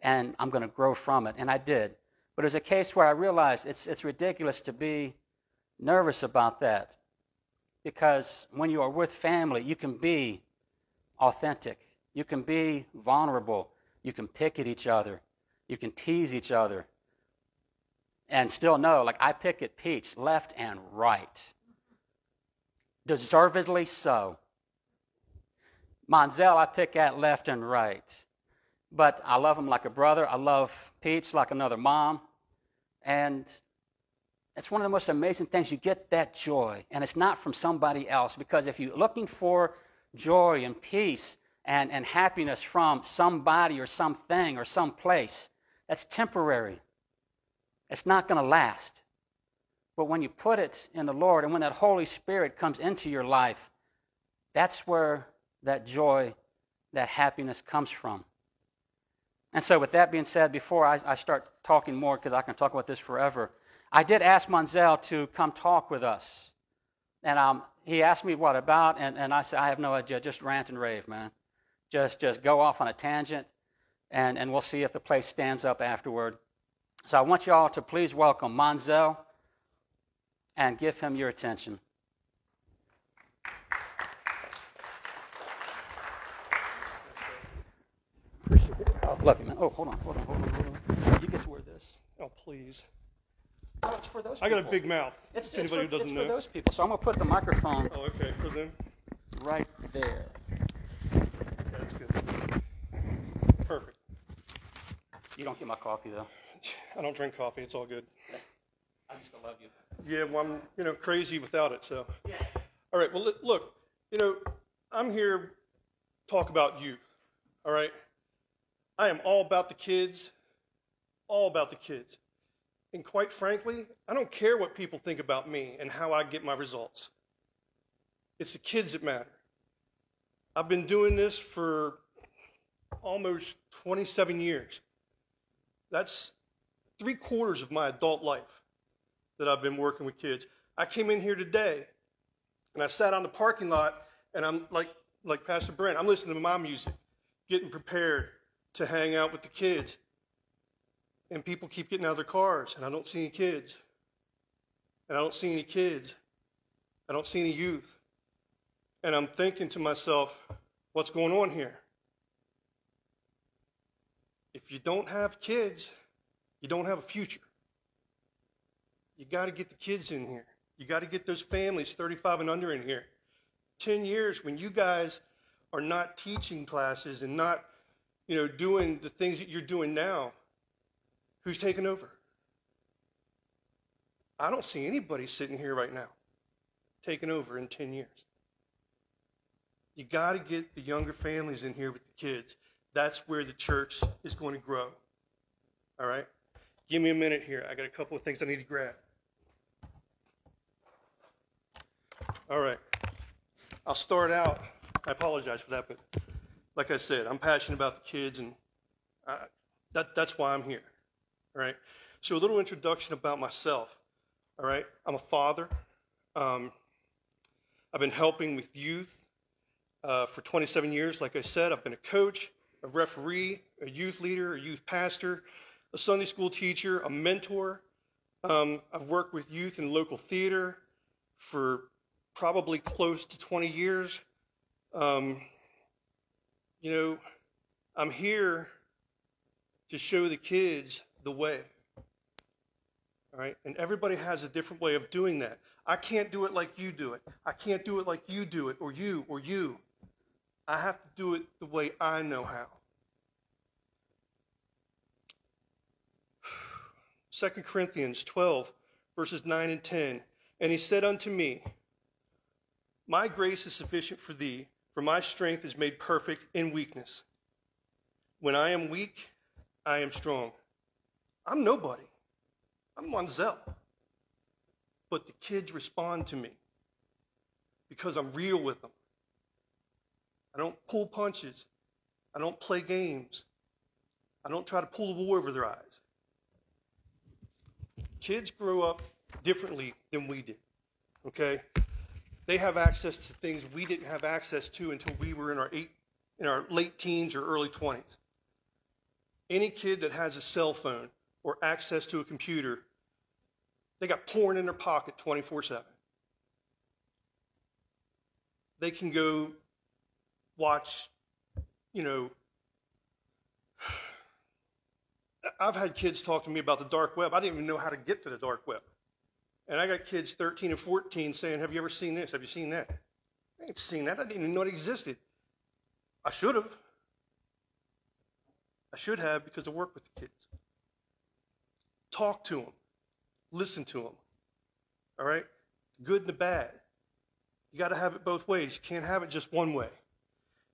Speaker 1: And I'm going to grow from it. And I did. But it was a case where I realized it's, it's ridiculous to be nervous about that. Because when you are with family, you can be authentic. You can be vulnerable. You can pick at each other. You can tease each other. And still know, like I pick at Peach left and right deservedly so. Monzel, I pick at left and right. But I love him like a brother. I love Peach like another mom. And it's one of the most amazing things. You get that joy, and it's not from somebody else. Because if you're looking for joy and peace and, and happiness from somebody or something or some place, that's temporary. It's not going to last. But when you put it in the Lord and when that Holy Spirit comes into your life, that's where that joy, that happiness comes from. And so, with that being said, before I, I start talking more, because I can talk about this forever, I did ask Monzel to come talk with us. And um, he asked me what about, and, and I said, I have no idea, just rant and rave, man. Just, just go off on a tangent, and, and we'll see if the place stands up afterward. So I want you all to please welcome Monzel and give him your attention. Appreciate it. Oh, love you, man. Oh, hold on, hold on, hold on, hold on. You get to wear this.
Speaker 4: Oh, please.
Speaker 1: Oh, it's for those
Speaker 4: I
Speaker 1: people.
Speaker 4: got a big mouth.
Speaker 1: It's, it's
Speaker 4: anybody
Speaker 1: for,
Speaker 4: who doesn't
Speaker 1: it's for those people. So I'm going to put the microphone
Speaker 4: Oh, okay. For them?
Speaker 1: right there.
Speaker 4: That's good. Perfect.
Speaker 1: You don't get my coffee, though.
Speaker 4: I don't drink coffee. It's all good.
Speaker 1: I used to love you.
Speaker 4: Yeah, well, I'm, you know, crazy without it, so.
Speaker 1: Yeah.
Speaker 4: All right, well, look, you know, I'm here to talk about youth, all right? I am all about the kids, all about the kids. And quite frankly, I don't care what people think about me and how I get my results. It's the kids that matter. I've been doing this for almost 27 years. That's three quarters of my adult life that I've been working with kids. I came in here today and I sat on the parking lot and I'm like like Pastor Brent, I'm listening to my music, getting prepared to hang out with the kids. And people keep getting out of their cars and I don't see any kids. And I don't see any kids. I don't see any youth. And I'm thinking to myself, what's going on here? If you don't have kids, you don't have a future. You got to get the kids in here. You got to get those families 35 and under in here. 10 years when you guys are not teaching classes and not, you know, doing the things that you're doing now, who's taking over? I don't see anybody sitting here right now taking over in 10 years. You got to get the younger families in here with the kids. That's where the church is going to grow. All right? Give me a minute here. I got a couple of things I need to grab. All right. I'll start out. I apologize for that, but like I said, I'm passionate about the kids, and I, that, that's why I'm here. All right. So, a little introduction about myself. All right. I'm a father. Um, I've been helping with youth uh, for 27 years. Like I said, I've been a coach, a referee, a youth leader, a youth pastor, a Sunday school teacher, a mentor. Um, I've worked with youth in local theater for probably close to 20 years. Um, you know, I'm here to show the kids the way. All right? And everybody has a different way of doing that. I can't do it like you do it. I can't do it like you do it, or you, or you. I have to do it the way I know how. 2 Corinthians 12, verses 9 and 10. And he said unto me, My grace is sufficient for thee, for my strength is made perfect in weakness. When I am weak, I am strong. I'm nobody. I'm Monzel. But the kids respond to me because I'm real with them. I don't pull punches. I don't play games. I don't try to pull the wool over their eyes. Kids grow up differently than we did, okay? They have access to things we didn't have access to until we were in our eight, in our late teens or early 20s. Any kid that has a cell phone or access to a computer, they got porn in their pocket 24 7. They can go watch, you know, I've had kids talk to me about the dark web. I didn't even know how to get to the dark web. And I got kids 13 and 14 saying, Have you ever seen this? Have you seen that? I ain't seen that. I didn't even know it existed. I should have. I should have because I work with the kids. Talk to them, listen to them. All right? Good and the bad. You got to have it both ways. You can't have it just one way.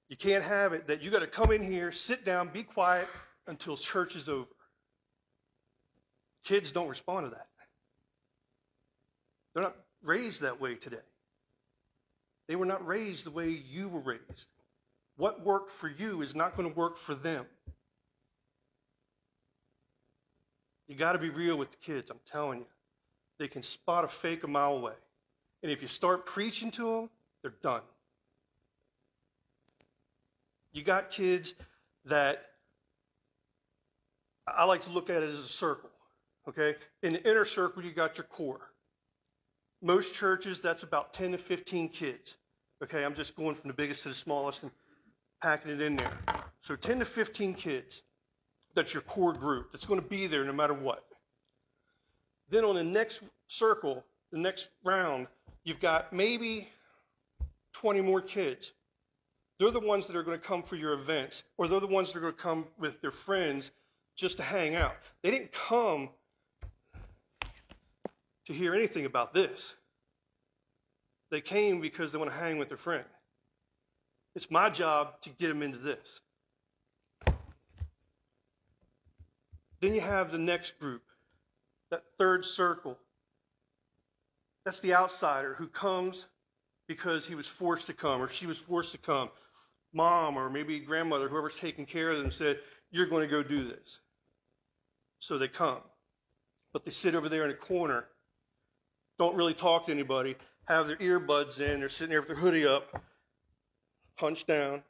Speaker 4: You can't have it that you got to come in here, sit down, be quiet until church is over. Kids don't respond to that. They're not raised that way today. They were not raised the way you were raised. What worked for you is not going to work for them. You got to be real with the kids, I'm telling you. They can spot a fake a mile away. And if you start preaching to them, they're done. You got kids that I like to look at it as a circle. Okay? In the inner circle, you got your core. Most churches, that's about 10 to 15 kids. Okay, I'm just going from the biggest to the smallest and packing it in there. So 10 to 15 kids. That's your core group. That's going to be there no matter what. Then on the next circle, the next round, you've got maybe 20 more kids. They're the ones that are going to come for your events, or they're the ones that are going to come with their friends just to hang out. They didn't come to hear anything about this. They came because they want to hang with their friend. It's my job to get them into this. Then you have the next group, that third circle. That's the outsider who comes because he was forced to come or she was forced to come. Mom or maybe grandmother, whoever's taking care of them, said, You're going to go do this. So they come. But they sit over there in a corner don't really talk to anybody, have their earbuds in, they're sitting there with their hoodie up, hunched down,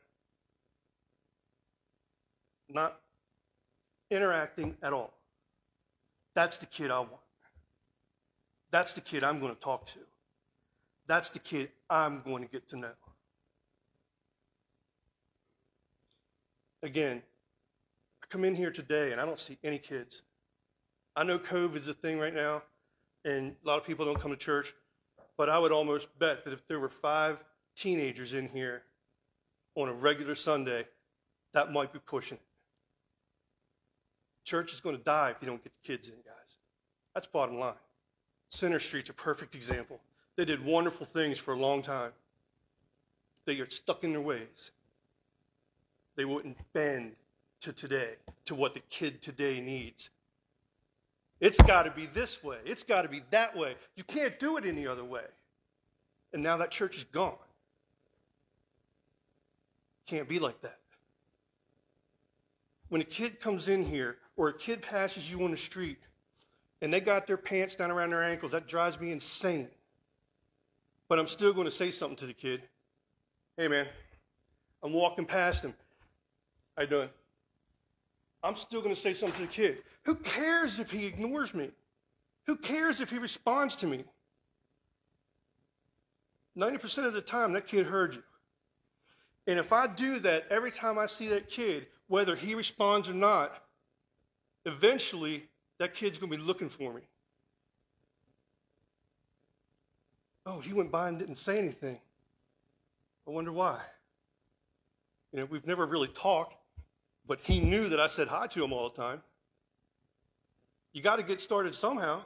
Speaker 4: not interacting at all. That's the kid I want. That's the kid I'm going to talk to. That's the kid I'm going to get to know. Again, I come in here today and I don't see any kids. I know COVID is a thing right now and a lot of people don't come to church, but I would almost bet that if there were five teenagers in here on a regular Sunday, that might be pushing. Church is going to die if you don't get the kids in, guys. That's bottom line. Center Street's a perfect example. They did wonderful things for a long time. They are stuck in their ways. They wouldn't bend to today, to what the kid today needs. It's got to be this way. It's got to be that way. You can't do it any other way. And now that church is gone. Can't be like that. When a kid comes in here or a kid passes you on the street and they got their pants down around their ankles, that drives me insane. But I'm still going to say something to the kid. Hey, man, I'm walking past him. How you doing? I'm still going to say something to the kid. Who cares if he ignores me? Who cares if he responds to me? 90% of the time, that kid heard you. And if I do that every time I see that kid, whether he responds or not, eventually that kid's going to be looking for me. Oh, he went by and didn't say anything. I wonder why. You know, we've never really talked. But he knew that I said hi to him all the time. You got to get started somehow.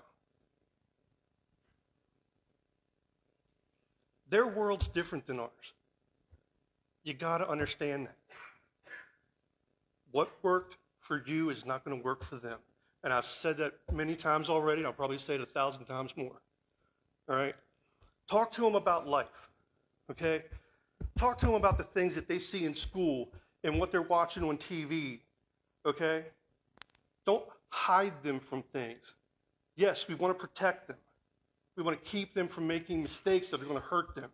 Speaker 4: Their world's different than ours. You got to understand that. What worked for you is not going to work for them. And I've said that many times already, and I'll probably say it a thousand times more. All right? Talk to them about life, okay? Talk to them about the things that they see in school and what they're watching on TV, okay? Don't hide them from things. Yes, we want to protect them. We want to keep them from making mistakes that are going to hurt them.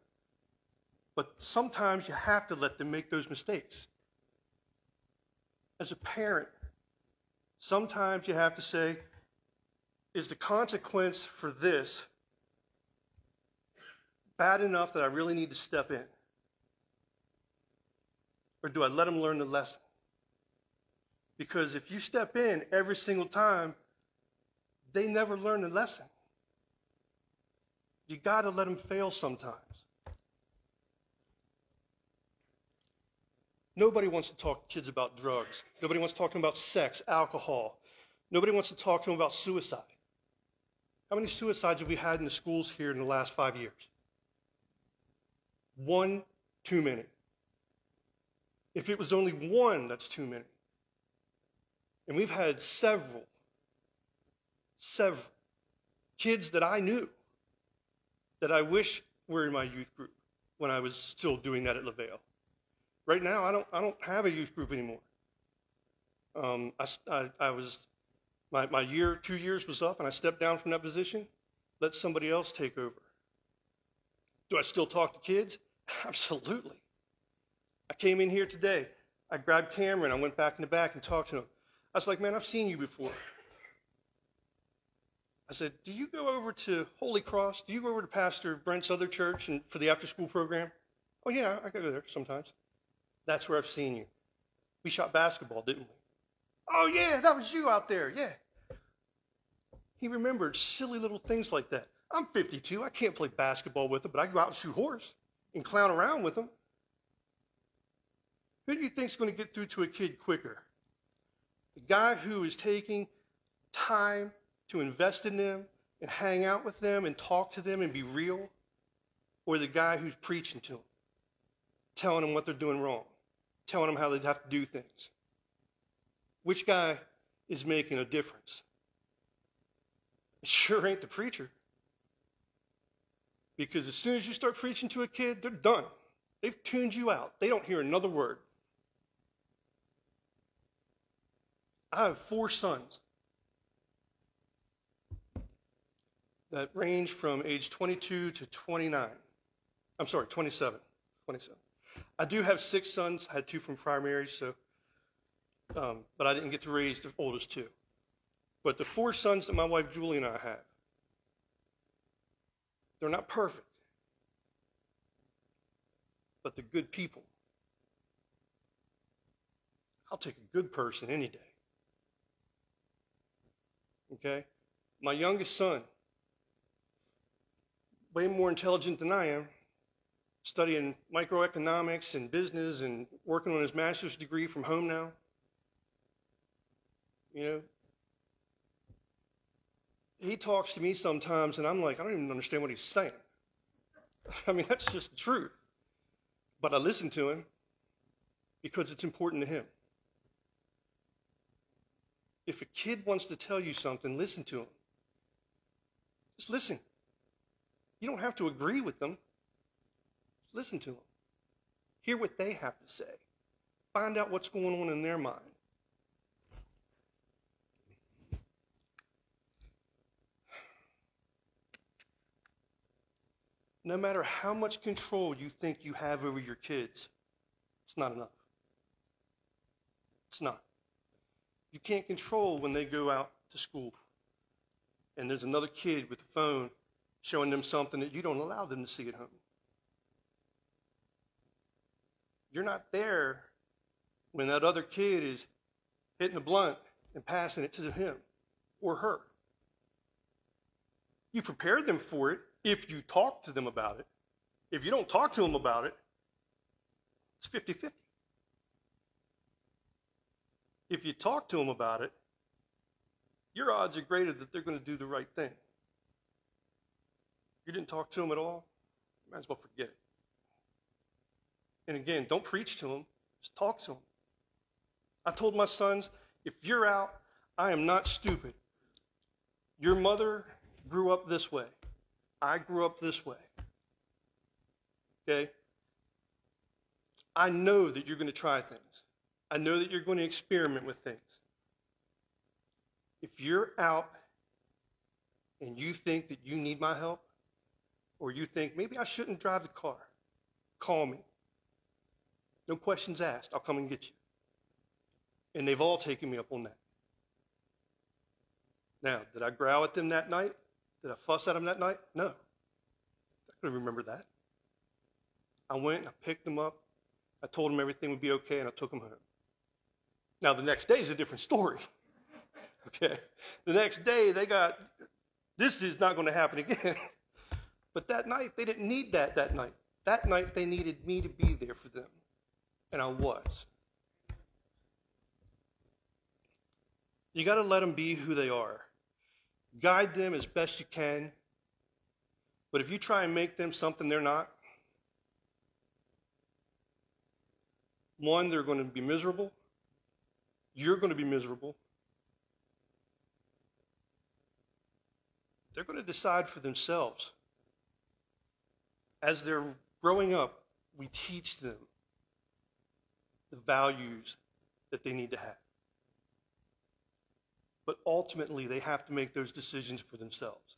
Speaker 4: But sometimes you have to let them make those mistakes. As a parent, sometimes you have to say, is the consequence for this bad enough that I really need to step in? Or do I let them learn the lesson? Because if you step in every single time, they never learn the lesson. You got to let them fail sometimes. Nobody wants to talk to kids about drugs. Nobody wants to talk to them about sex, alcohol. Nobody wants to talk to them about suicide. How many suicides have we had in the schools here in the last five years? One too many. If it was only one, that's too many. And we've had several, several kids that I knew that I wish were in my youth group when I was still doing that at LaVale. Right now, I don't, I don't have a youth group anymore. Um, I, I, I was, my, my year, two years was up, and I stepped down from that position, let somebody else take over. Do I still talk to kids? Absolutely. I came in here today. I grabbed Cameron. I went back in the back and talked to him. I was like, man, I've seen you before. I said, do you go over to Holy Cross? Do you go over to Pastor Brent's other church and for the after school program? Oh, yeah, I go there sometimes. That's where I've seen you. We shot basketball, didn't we? Oh, yeah, that was you out there. Yeah. He remembered silly little things like that. I'm 52. I can't play basketball with him, but I go out and shoot horse and clown around with him. Who do you think is going to get through to a kid quicker? The guy who is taking time to invest in them and hang out with them and talk to them and be real? Or the guy who's preaching to them, telling them what they're doing wrong, telling them how they have to do things? Which guy is making a difference? It sure ain't the preacher. Because as soon as you start preaching to a kid, they're done. They've tuned you out. They don't hear another word. I have four sons that range from age 22 to 29. I'm sorry, 27. 27. I do have six sons. I had two from marriage, so, um, but I didn't get to raise the oldest two. But the four sons that my wife Julie and I have, they're not perfect, but they're good people. I'll take a good person any day. Okay? My youngest son, way more intelligent than I am, studying microeconomics and business and working on his master's degree from home now. You know? He talks to me sometimes, and I'm like, I don't even understand what he's saying. I mean, that's just the truth. But I listen to him because it's important to him. If a kid wants to tell you something, listen to him. Just listen. You don't have to agree with them. Just listen to them. Hear what they have to say. Find out what's going on in their mind. No matter how much control you think you have over your kids, it's not enough. It's not. You can't control when they go out to school and there's another kid with a phone showing them something that you don't allow them to see at home. You're not there when that other kid is hitting a blunt and passing it to him or her. You prepare them for it if you talk to them about it. If you don't talk to them about it, it's 50 50. If you talk to them about it, your odds are greater that they're going to do the right thing. You didn't talk to them at all, you might as well forget it. And again, don't preach to them, just talk to them. I told my sons, if you're out, I am not stupid. Your mother grew up this way. I grew up this way. Okay? I know that you're going to try things. I know that you're going to experiment with things. If you're out and you think that you need my help, or you think maybe I shouldn't drive the car, call me. No questions asked. I'll come and get you. And they've all taken me up on that. Now, did I growl at them that night? Did I fuss at them that night? No. I couldn't remember that. I went and I picked them up. I told them everything would be okay, and I took them home. Now, the next day is a different story. okay? The next day, they got, this is not going to happen again. but that night, they didn't need that that night. That night, they needed me to be there for them. And I was. You got to let them be who they are. Guide them as best you can. But if you try and make them something they're not, one, they're going to be miserable. You're going to be miserable. They're going to decide for themselves. As they're growing up, we teach them the values that they need to have. But ultimately, they have to make those decisions for themselves.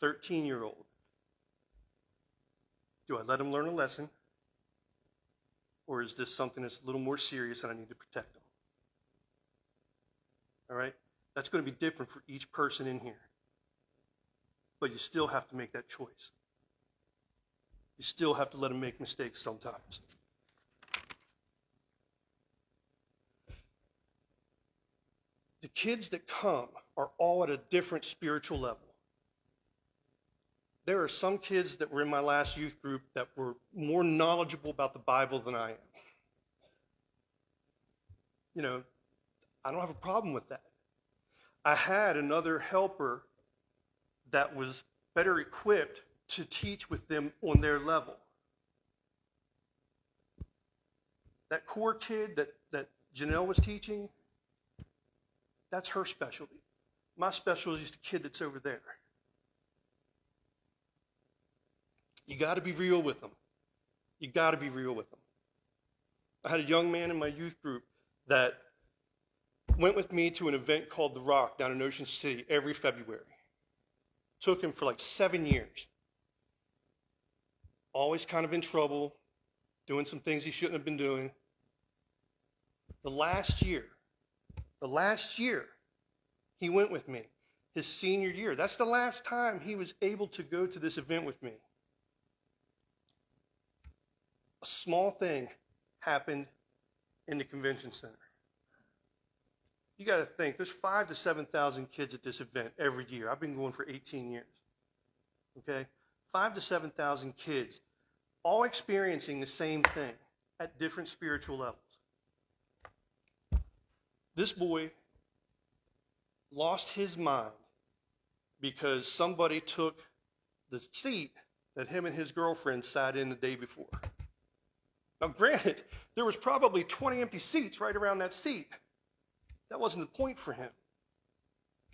Speaker 4: 13 year old. Do I let him learn a lesson? Or is this something that's a little more serious and I need to protect them? All right? That's going to be different for each person in here. But you still have to make that choice. You still have to let them make mistakes sometimes. The kids that come are all at a different spiritual level. There are some kids that were in my last youth group that were more knowledgeable about the Bible than I am. You know, I don't have a problem with that. I had another helper that was better equipped to teach with them on their level. That core kid that, that Janelle was teaching, that's her specialty. My specialty is the kid that's over there. You got to be real with them. You got to be real with them. I had a young man in my youth group that went with me to an event called The Rock down in Ocean City every February. Took him for like seven years. Always kind of in trouble, doing some things he shouldn't have been doing. The last year, the last year he went with me, his senior year, that's the last time he was able to go to this event with me. A small thing happened in the convention center. You got to think, there's five to 7,000 kids at this event every year. I've been going for 18 years. Okay? Five to 7,000 kids, all experiencing the same thing at different spiritual levels. This boy lost his mind because somebody took the seat that him and his girlfriend sat in the day before. Now, granted, there was probably 20 empty seats right around that seat. That wasn't the point for him.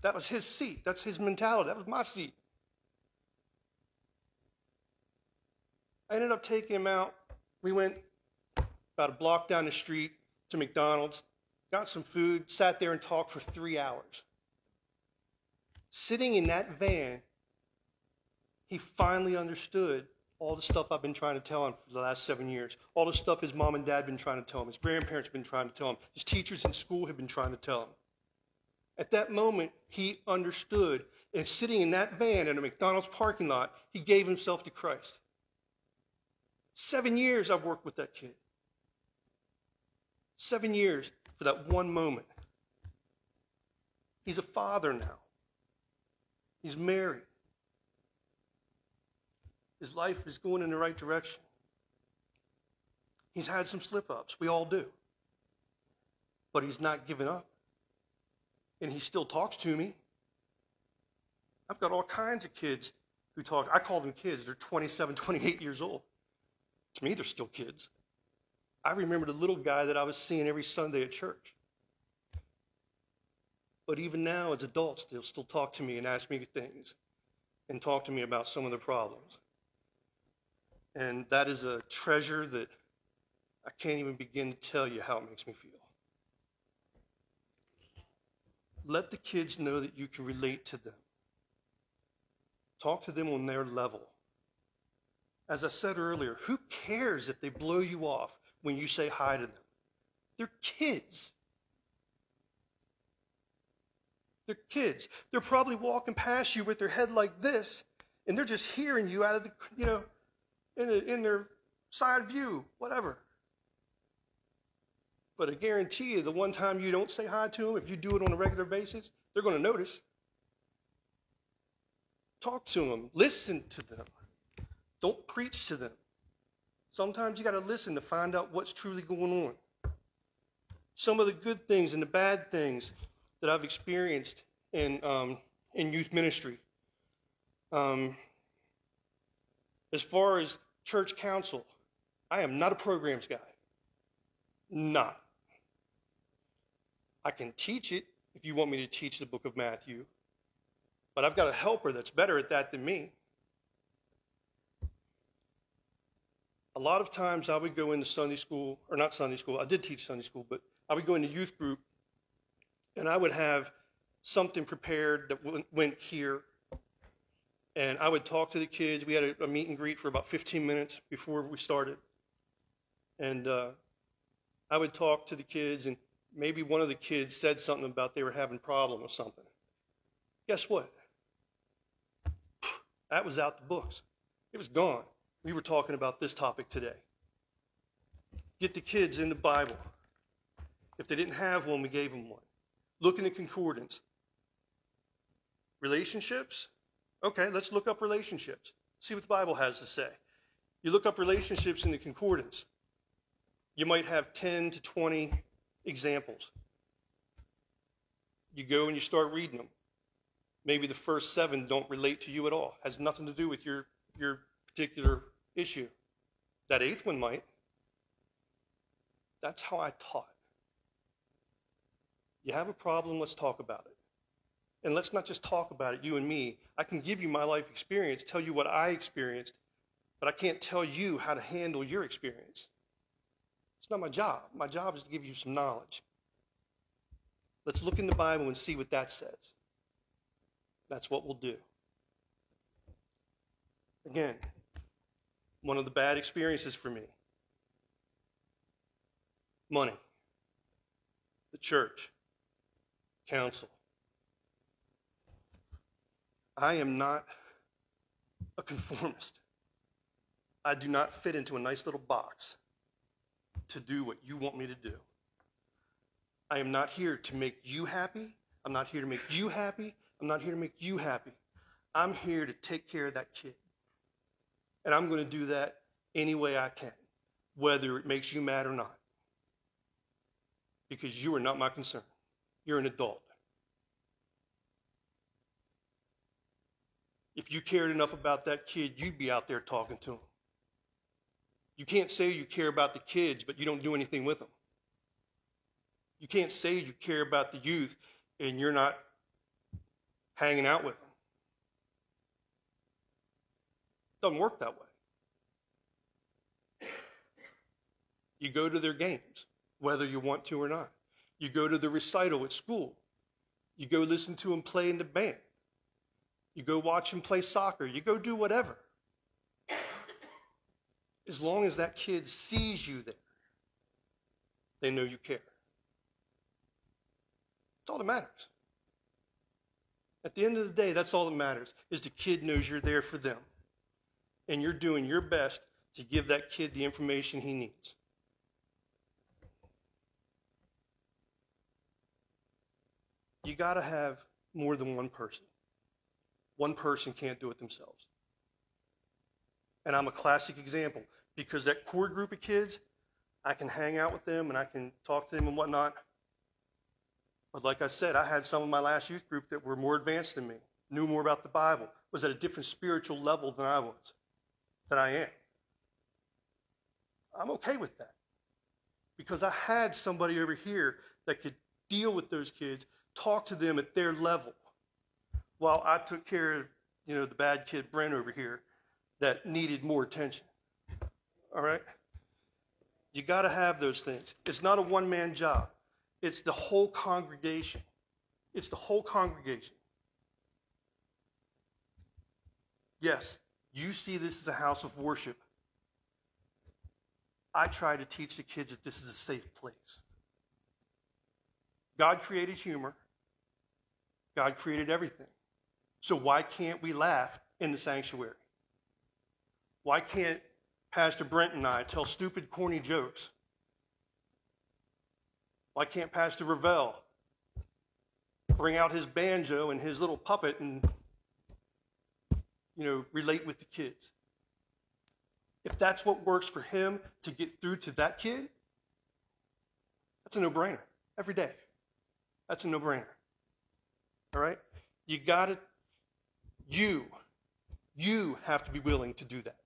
Speaker 4: That was his seat. That's his mentality. That was my seat. I ended up taking him out. We went about a block down the street to McDonald's, got some food, sat there and talked for three hours. Sitting in that van, he finally understood all the stuff I've been trying to tell him for the last seven years, all the stuff his mom and dad have been trying to tell him, his grandparents have been trying to tell him, his teachers in school have been trying to tell him. At that moment, he understood, and sitting in that van in a McDonald's parking lot, he gave himself to Christ. Seven years I've worked with that kid. Seven years for that one moment. He's a father now. He's married. His life is going in the right direction. He's had some slip ups. We all do. But he's not given up. And he still talks to me. I've got all kinds of kids who talk. I call them kids. They're 27, 28 years old. To me, they're still kids. I remember the little guy that I was seeing every Sunday at church. But even now, as adults, they'll still talk to me and ask me things and talk to me about some of the problems. And that is a treasure that I can't even begin to tell you how it makes me feel. Let the kids know that you can relate to them. Talk to them on their level. As I said earlier, who cares if they blow you off when you say hi to them? They're kids. They're kids. They're probably walking past you with their head like this, and they're just hearing you out of the, you know, in, a, in their side view, whatever. But I guarantee you, the one time you don't say hi to them, if you do it on a regular basis, they're going to notice. Talk to them, listen to them. Don't preach to them. Sometimes you got to listen to find out what's truly going on. Some of the good things and the bad things that I've experienced in, um, in youth ministry. Um, as far as church council, I am not a programs guy. Not. I can teach it if you want me to teach the book of Matthew, but I've got a helper that's better at that than me. A lot of times I would go into Sunday school, or not Sunday school, I did teach Sunday school, but I would go into youth group and I would have something prepared that went here. And I would talk to the kids. We had a, a meet and greet for about 15 minutes before we started. And uh, I would talk to the kids, and maybe one of the kids said something about they were having a problem with something. Guess what? That was out the books. It was gone. We were talking about this topic today. Get the kids in the Bible. If they didn't have one, we gave them one. Look in the concordance. Relationships? Okay, let's look up relationships. See what the Bible has to say. You look up relationships in the concordance. You might have 10 to 20 examples. You go and you start reading them. Maybe the first seven don't relate to you at all, has nothing to do with your, your particular issue. That eighth one might. That's how I taught. You have a problem, let's talk about it. And let's not just talk about it, you and me. I can give you my life experience, tell you what I experienced, but I can't tell you how to handle your experience. It's not my job. My job is to give you some knowledge. Let's look in the Bible and see what that says. That's what we'll do. Again, one of the bad experiences for me money, the church, council. I am not a conformist. I do not fit into a nice little box to do what you want me to do. I am not here to make you happy. I'm not here to make you happy. I'm not here to make you happy. I'm here to take care of that kid. And I'm going to do that any way I can, whether it makes you mad or not. Because you are not my concern. You're an adult. You cared enough about that kid, you'd be out there talking to him. You can't say you care about the kids, but you don't do anything with them. You can't say you care about the youth and you're not hanging out with them. It doesn't work that way. You go to their games, whether you want to or not. You go to the recital at school. You go listen to them play in the band. You go watch them play soccer. You go do whatever. As long as that kid sees you there, they know you care. That's all that matters. At the end of the day, that's all that matters is the kid knows you're there for them. And you're doing your best to give that kid the information he needs. You got to have more than one person. One person can't do it themselves. And I'm a classic example because that core group of kids, I can hang out with them and I can talk to them and whatnot. But like I said, I had some of my last youth group that were more advanced than me. knew more about the Bible, was at a different spiritual level than I was, than I am. I'm okay with that because I had somebody over here that could deal with those kids, talk to them at their level, while I took care of, you know, the bad kid Brent over here that needed more attention. All right? You got to have those things. It's not a one man job, it's the whole congregation. It's the whole congregation. Yes, you see this as a house of worship. I try to teach the kids that this is a safe place. God created humor. God created everything. So why can't we laugh in the sanctuary? Why can't Pastor Brent and I tell stupid, corny jokes? Why can't Pastor Ravel bring out his banjo and his little puppet and, you know, relate with the kids? If that's what works for him to get through to that kid, that's a no brainer every day. That's a no brainer. All right? You got to, you, you have to be willing to do that.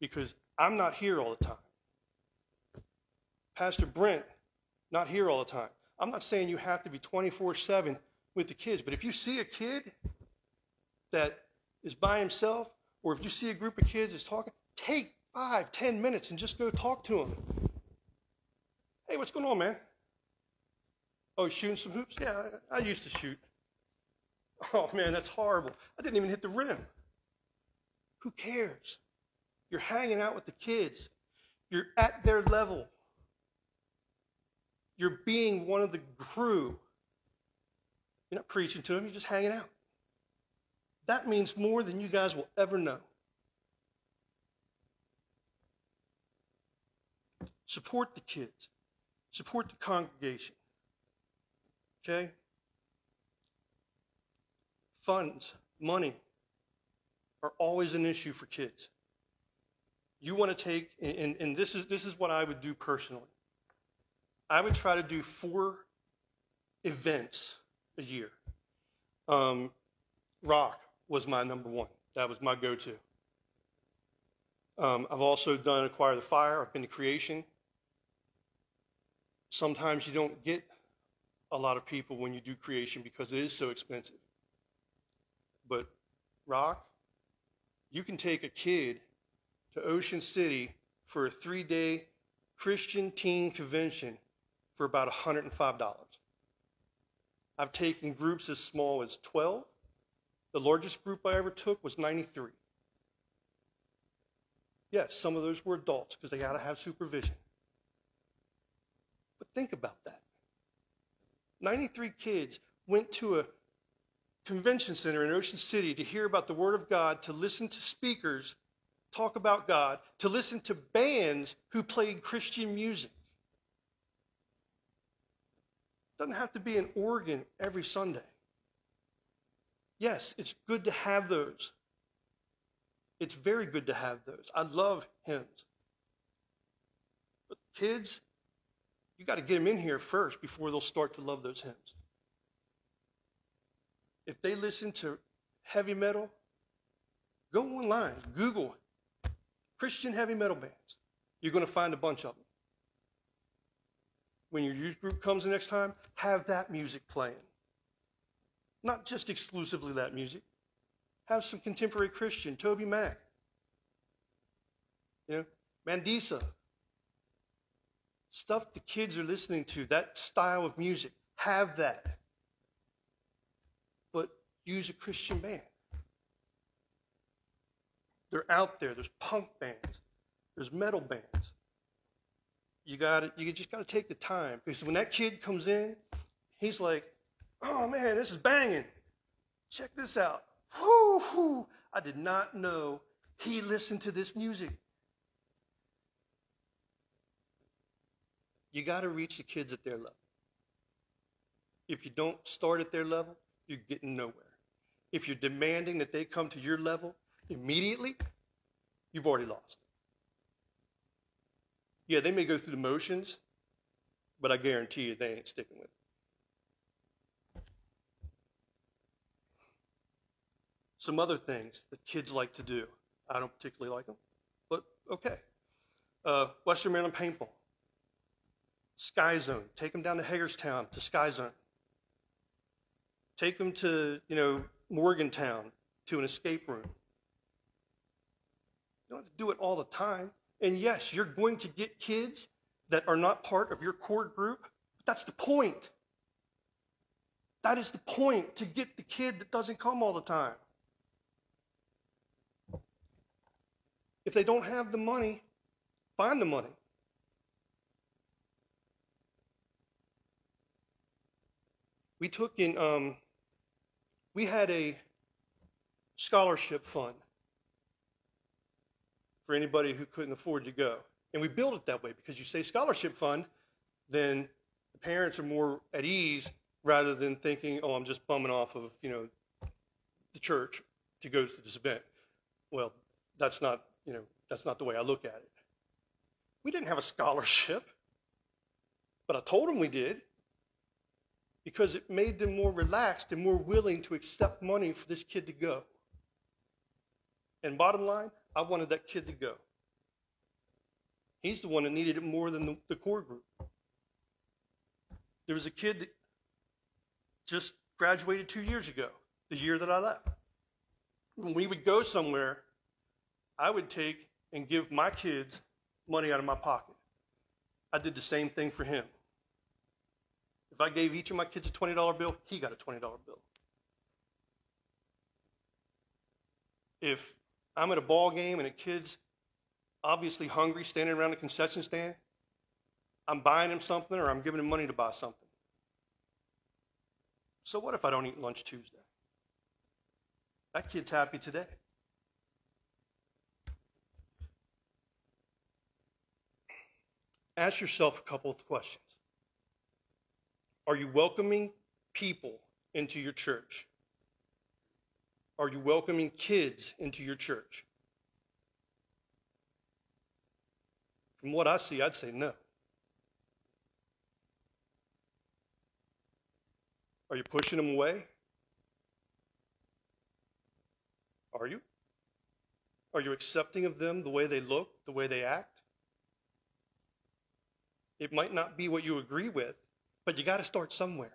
Speaker 4: Because I'm not here all the time. Pastor Brent, not here all the time. I'm not saying you have to be 24 7 with the kids, but if you see a kid that is by himself, or if you see a group of kids that's talking, take five, ten minutes and just go talk to them. Hey, what's going on, man? Oh, shooting some hoops? Yeah, I, I used to shoot. Oh, man, that's horrible. I didn't even hit the rim. Who cares? You're hanging out with the kids. You're at their level. You're being one of the crew. You're not preaching to them, you're just hanging out. That means more than you guys will ever know. Support the kids, support the congregation. Okay? Funds, money are always an issue for kids. You want to take, and, and this, is, this is what I would do personally. I would try to do four events a year. Um, rock was my number one. That was my go to. Um, I've also done Acquire the Fire, I've been to Creation. Sometimes you don't get a lot of people when you do creation because it is so expensive. But rock, you can take a kid to Ocean City for a three day Christian teen convention for about $105. I've taken groups as small as 12. The largest group I ever took was 93. Yes, some of those were adults because they got to have supervision. But think about that. 93 kids went to a convention center in Ocean City to hear about the Word of God, to listen to speakers talk about God, to listen to bands who played Christian music. Doesn't have to be an organ every Sunday. Yes, it's good to have those. It's very good to have those. I love hymns. But kids, you got to get them in here first before they'll start to love those hymns. If they listen to heavy metal, go online, Google Christian heavy metal bands. You're going to find a bunch of them. When your youth group comes the next time, have that music playing. Not just exclusively that music. Have some contemporary Christian, Toby Mac. You know, Mandisa. Stuff the kids are listening to, that style of music. Have that. Use a Christian band. They're out there. There's punk bands. There's metal bands. You got You just got to take the time because when that kid comes in, he's like, "Oh man, this is banging! Check this out! Whoo, whoo. I did not know he listened to this music." You got to reach the kids at their level. If you don't start at their level, you're getting nowhere. If you're demanding that they come to your level, immediately, you've already lost. Yeah, they may go through the motions, but I guarantee you they ain't sticking with it. some other things that kids like to do. I don't particularly like them, but okay. Uh, Western Maryland Paintball. Sky Zone. Take them down to Hagerstown to Sky Zone. Take them to, you know, Morgantown to an escape room. You don't have to do it all the time. And yes, you're going to get kids that are not part of your core group, but that's the point. That is the point to get the kid that doesn't come all the time. If they don't have the money, find the money. We took in, um, we had a scholarship fund for anybody who couldn't afford to go. And we built it that way because you say scholarship fund, then the parents are more at ease rather than thinking, oh, I'm just bumming off of, you know, the church to go to this event. Well, that's not, you know, that's not the way I look at it. We didn't have a scholarship, but I told them we did because it made them more relaxed and more willing to accept money for this kid to go. And bottom line, I wanted that kid to go. He's the one that needed it more than the, the core group. There was a kid that just graduated two years ago, the year that I left. When we would go somewhere, I would take and give my kids money out of my pocket. I did the same thing for him. If I gave each of my kids a $20 bill, he got a $20 bill. If I'm at a ball game and a kid's obviously hungry standing around the concession stand, I'm buying him something or I'm giving him money to buy something. So what if I don't eat lunch Tuesday? That kid's happy today. Ask yourself a couple of questions. Are you welcoming people into your church? Are you welcoming kids into your church? From what I see, I'd say no. Are you pushing them away? Are you? Are you accepting of them the way they look, the way they act? It might not be what you agree with, but you got to start somewhere.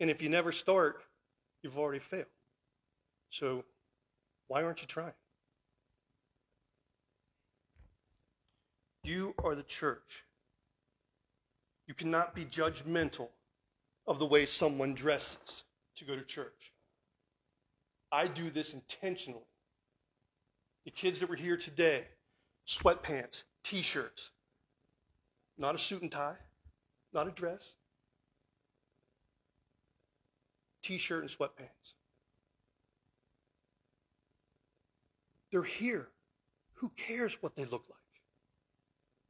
Speaker 4: And if you never start, you've already failed. So why aren't you trying? You are the church. You cannot be judgmental of the way someone dresses to go to church. I do this intentionally. The kids that were here today, sweatpants, t shirts, not a suit and tie, not a dress, t shirt and sweatpants. They're here. Who cares what they look like?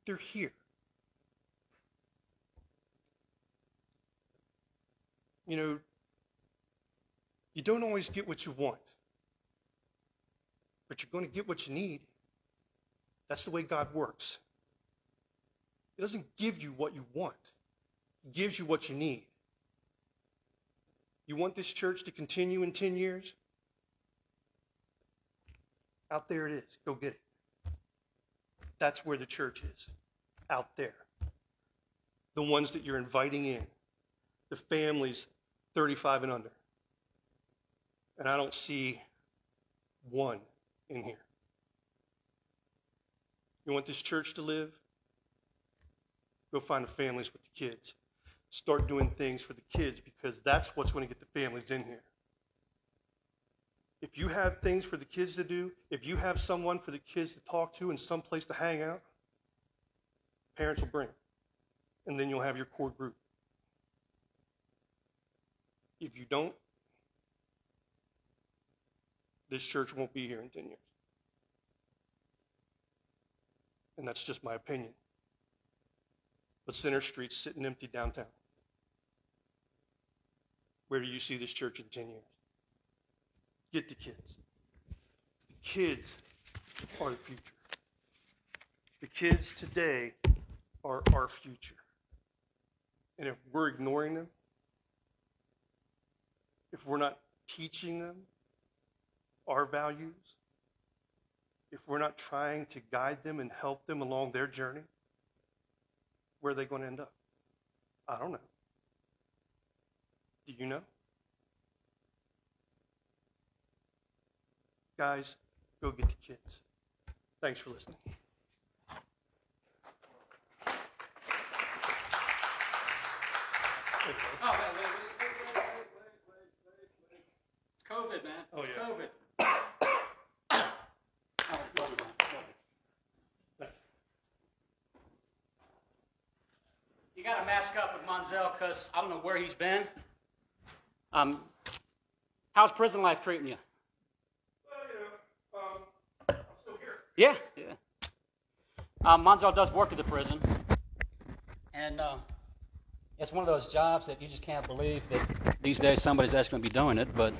Speaker 4: They're here. You know, you don't always get what you want, but you're going to get what you need. That's the way God works. He doesn't give you what you want, gives you what you need. You want this church to continue in 10 years? Out there it is. Go get it. That's where the church is. Out there. The ones that you're inviting in. The families 35 and under. And I don't see one in here. You want this church to live? Go find the families with the kids. Start doing things for the kids because that's what's going to get the families in here. If you have things for the kids to do, if you have someone for the kids to talk to and some place to hang out, parents will bring. And then you'll have your core group. If you don't, this church won't be here in 10 years. And that's just my opinion. But Center Street's sitting empty downtown. Where do you see this church in 10 years? Get the kids. The kids are the future. The kids today are our future. And if we're ignoring them, if we're not teaching them, our values, if we're not trying to guide them and help them along their journey, where are they going to end up? I don't know. Do you know? Guys, go get the kids. Thanks for listening.
Speaker 1: Oh, man, wait, wait, wait, wait, wait, wait, wait. It's COVID, man.
Speaker 4: Oh, yeah.
Speaker 1: COVID. You got to mask up with Monzel because I don't know where he's been. Um, how's prison life treating you?
Speaker 4: Well, you know, um, I'm still here.
Speaker 1: Yeah, yeah. Um, Monzel does work at the prison, and uh, it's one of those jobs that you just can't believe that these days somebody's actually going to be doing it. But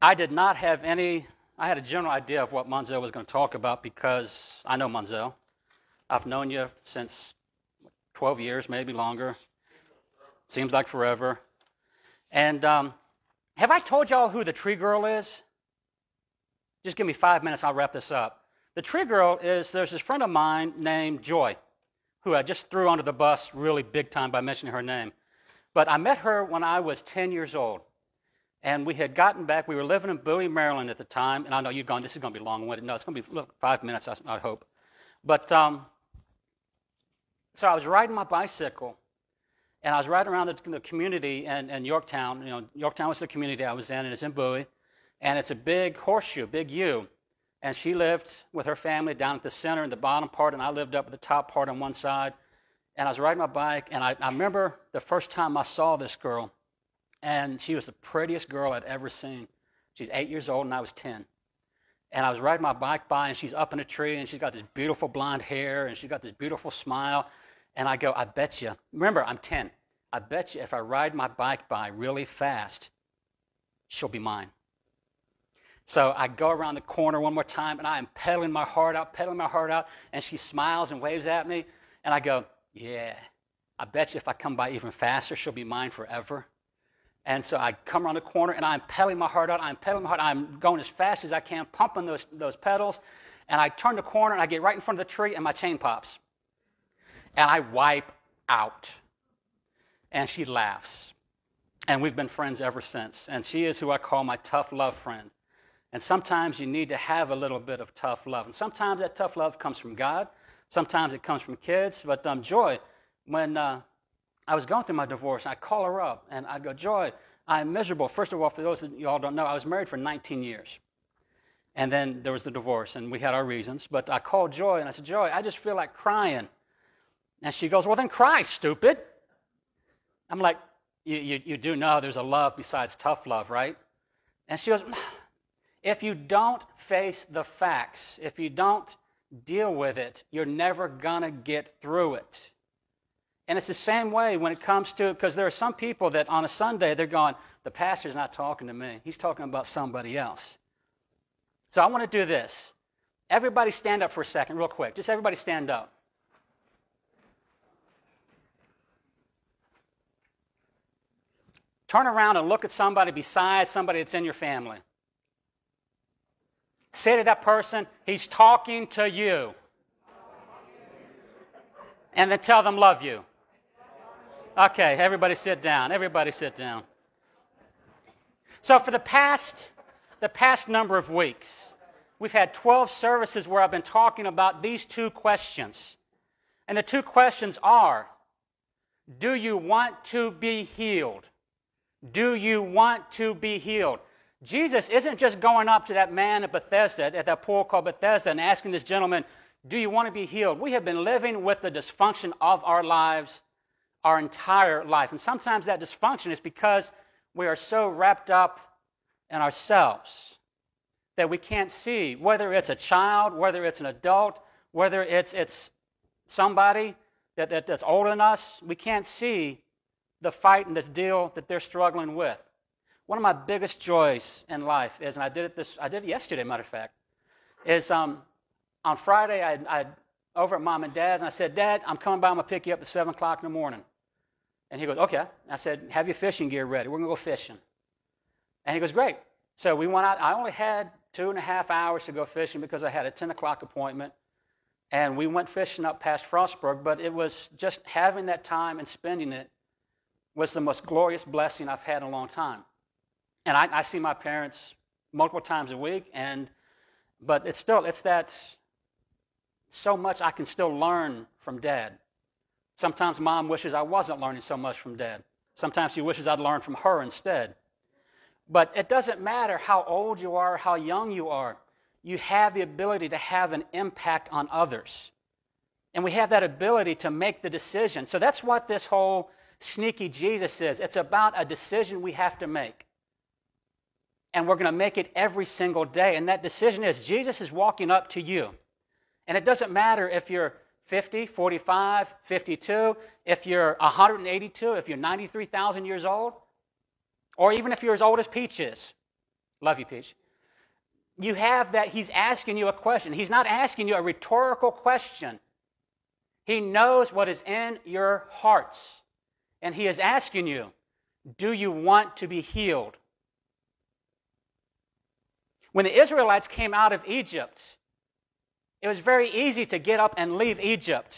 Speaker 1: I did not have any. I had a general idea of what Monzel was going to talk about because I know Monzel. I've known you since 12 years, maybe longer. Seems like forever. And um, have I told y'all who the tree girl is? Just give me five minutes, I'll wrap this up. The tree girl is there's this friend of mine named Joy, who I just threw under the bus really big time by mentioning her name. But I met her when I was 10 years old. And we had gotten back, we were living in Bowie, Maryland at the time. And I know you've gone, this is going to be long winded. No, it's going to be look, five minutes, I, I hope. But um, so I was riding my bicycle and I was riding around the, the community in, in Yorktown. You know, Yorktown was the community I was in, and it's in Bowie. And it's a big horseshoe, big U. And she lived with her family down at the center in the bottom part, and I lived up at the top part on one side. And I was riding my bike, and I, I remember the first time I saw this girl, and she was the prettiest girl I'd ever seen. She's eight years old, and I was 10. And I was riding my bike by, and she's up in a tree, and she's got this beautiful blonde hair, and she's got this beautiful smile. And I go, I bet you, remember, I'm 10. I bet you if I ride my bike by really fast, she'll be mine. So I go around the corner one more time, and I am pedaling my heart out, pedaling my heart out, and she smiles and waves at me. And I go, Yeah, I bet you if I come by even faster, she'll be mine forever. And so I come around the corner, and I'm pedaling my heart out. I'm pedaling my heart. I'm going as fast as I can, pumping those, those pedals. And I turn the corner, and I get right in front of the tree, and my chain pops. And I wipe out. And she laughs. And we've been friends ever since. And she is who I call my tough love friend. And sometimes you need to have a little bit of tough love. And sometimes that tough love comes from God. Sometimes it comes from kids. But um, Joy, when uh, I was going through my divorce, I call her up and I go, Joy, I'm miserable. First of all, for those that you all don't know, I was married for 19 years. And then there was the divorce, and we had our reasons. But I called Joy and I said, Joy, I just feel like crying. And she goes, Well, then cry, stupid. I'm like, You, you, you do know there's a love besides tough love, right? And she goes, If you don't face the facts, if you don't deal with it, you're never going to get through it. And it's the same way when it comes to, because there are some people that on a Sunday they're going, the pastor's not talking to me. He's talking about somebody else. So I want to do this. Everybody stand up for a second, real quick. Just everybody stand up. Turn around and look at somebody besides somebody that's in your family. Say to that person, he's talking to you. And then tell them, love you. Okay, everybody sit down. Everybody sit down. So for the past the past number of weeks, we've had 12 services where I've been talking about these two questions. And the two questions are Do you want to be healed? Do you want to be healed? Jesus isn't just going up to that man at Bethesda, at that pool called Bethesda, and asking this gentleman, Do you want to be healed? We have been living with the dysfunction of our lives our entire life. And sometimes that dysfunction is because we are so wrapped up in ourselves that we can't see whether it's a child, whether it's an adult, whether it's, it's somebody that, that, that's older than us, we can't see the fight and this deal that they're struggling with. One of my biggest joys in life is, and I did it this, I did it yesterday, matter of fact, is um, on Friday I, I over at mom and dad's, and I said, Dad, I'm coming by. I'm gonna pick you up at seven o'clock in the morning. And he goes, Okay. I said, Have your fishing gear ready. We're gonna go fishing. And he goes, Great. So we went out. I only had two and a half hours to go fishing because I had a 10 o'clock appointment. And we went fishing up past Frostburg, but it was just having that time and spending it was the most glorious blessing I've had in a long time. And I, I see my parents multiple times a week, and but it's still it's that so much I can still learn from dad. Sometimes mom wishes I wasn't learning so much from dad. Sometimes she wishes I'd learn from her instead. But it doesn't matter how old you are, how young you are, you have the ability to have an impact on others. And we have that ability to make the decision. So that's what this whole sneaky Jesus is. It's about a decision we have to make. And we're going to make it every single day. And that decision is Jesus is walking up to you. And it doesn't matter if you're 50, 45, 52, if you're 182, if you're 93,000 years old, or even if you're as old as Peach is. Love you, Peach. You have that, he's asking you a question. He's not asking you a rhetorical question. He knows what is in your hearts. And he is asking you, do you want to be healed? When the Israelites came out of Egypt, it was very easy to get up and leave Egypt.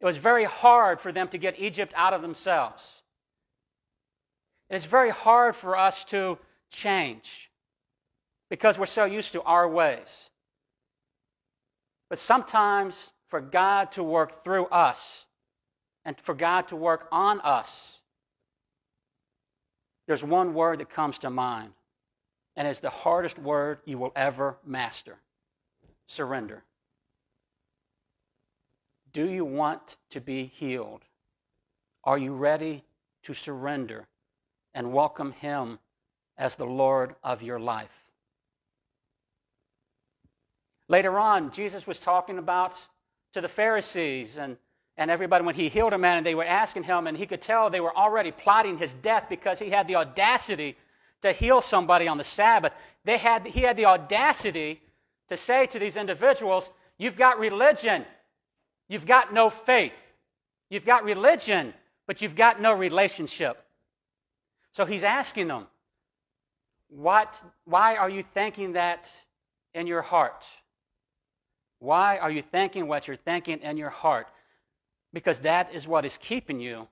Speaker 1: It was very hard for them to get Egypt out of themselves. It is very hard for us to change because we're so used to our ways. But sometimes for God to work through us and for God to work on us, there's one word that comes to mind, and it's the hardest word you will ever master surrender. Do you want to be healed? Are you ready to surrender and welcome Him as the Lord of your life? Later on, Jesus was talking about to the Pharisees and, and everybody when he healed a man, and they were asking him, and he could tell they were already plotting his death because he had the audacity to heal somebody on the Sabbath. They had, he had the audacity to say to these individuals, You've got religion, you've got no faith. You've got religion, but you've got no relationship. So he's asking them, what, Why are you thinking that in your heart? Why are you thinking what you're thinking in your heart? Because that is what is keeping you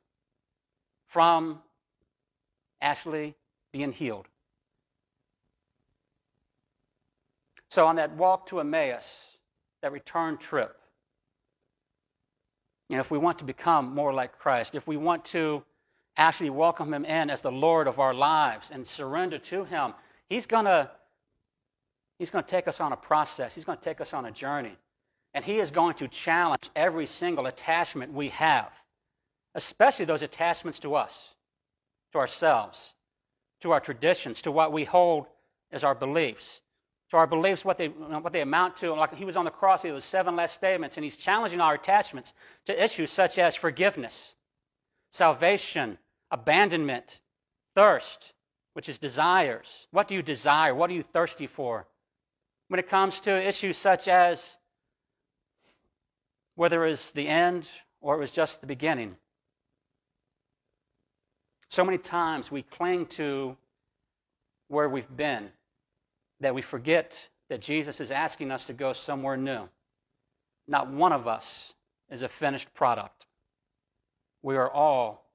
Speaker 1: from actually being healed. So, on that walk to Emmaus, that return trip, you know, if we want to become more like Christ, if we want to actually welcome Him in as the Lord of our lives and surrender to Him, He's going to He's going to take us on a process. He's going to take us on a journey. And He is going to challenge every single attachment we have, especially those attachments to us, to ourselves, to our traditions, to what we hold as our beliefs to our beliefs, what they, what they amount to. Like he was on the cross, he was seven last statements, and he's challenging our attachments to issues such as forgiveness, salvation, abandonment, thirst, which is desires. What do you desire? What are you thirsty for? When it comes to issues such as whether it was the end or it was just the beginning. So many times we cling to where we've been that we forget that Jesus is asking us to go somewhere new. Not one of us is a finished product. We are all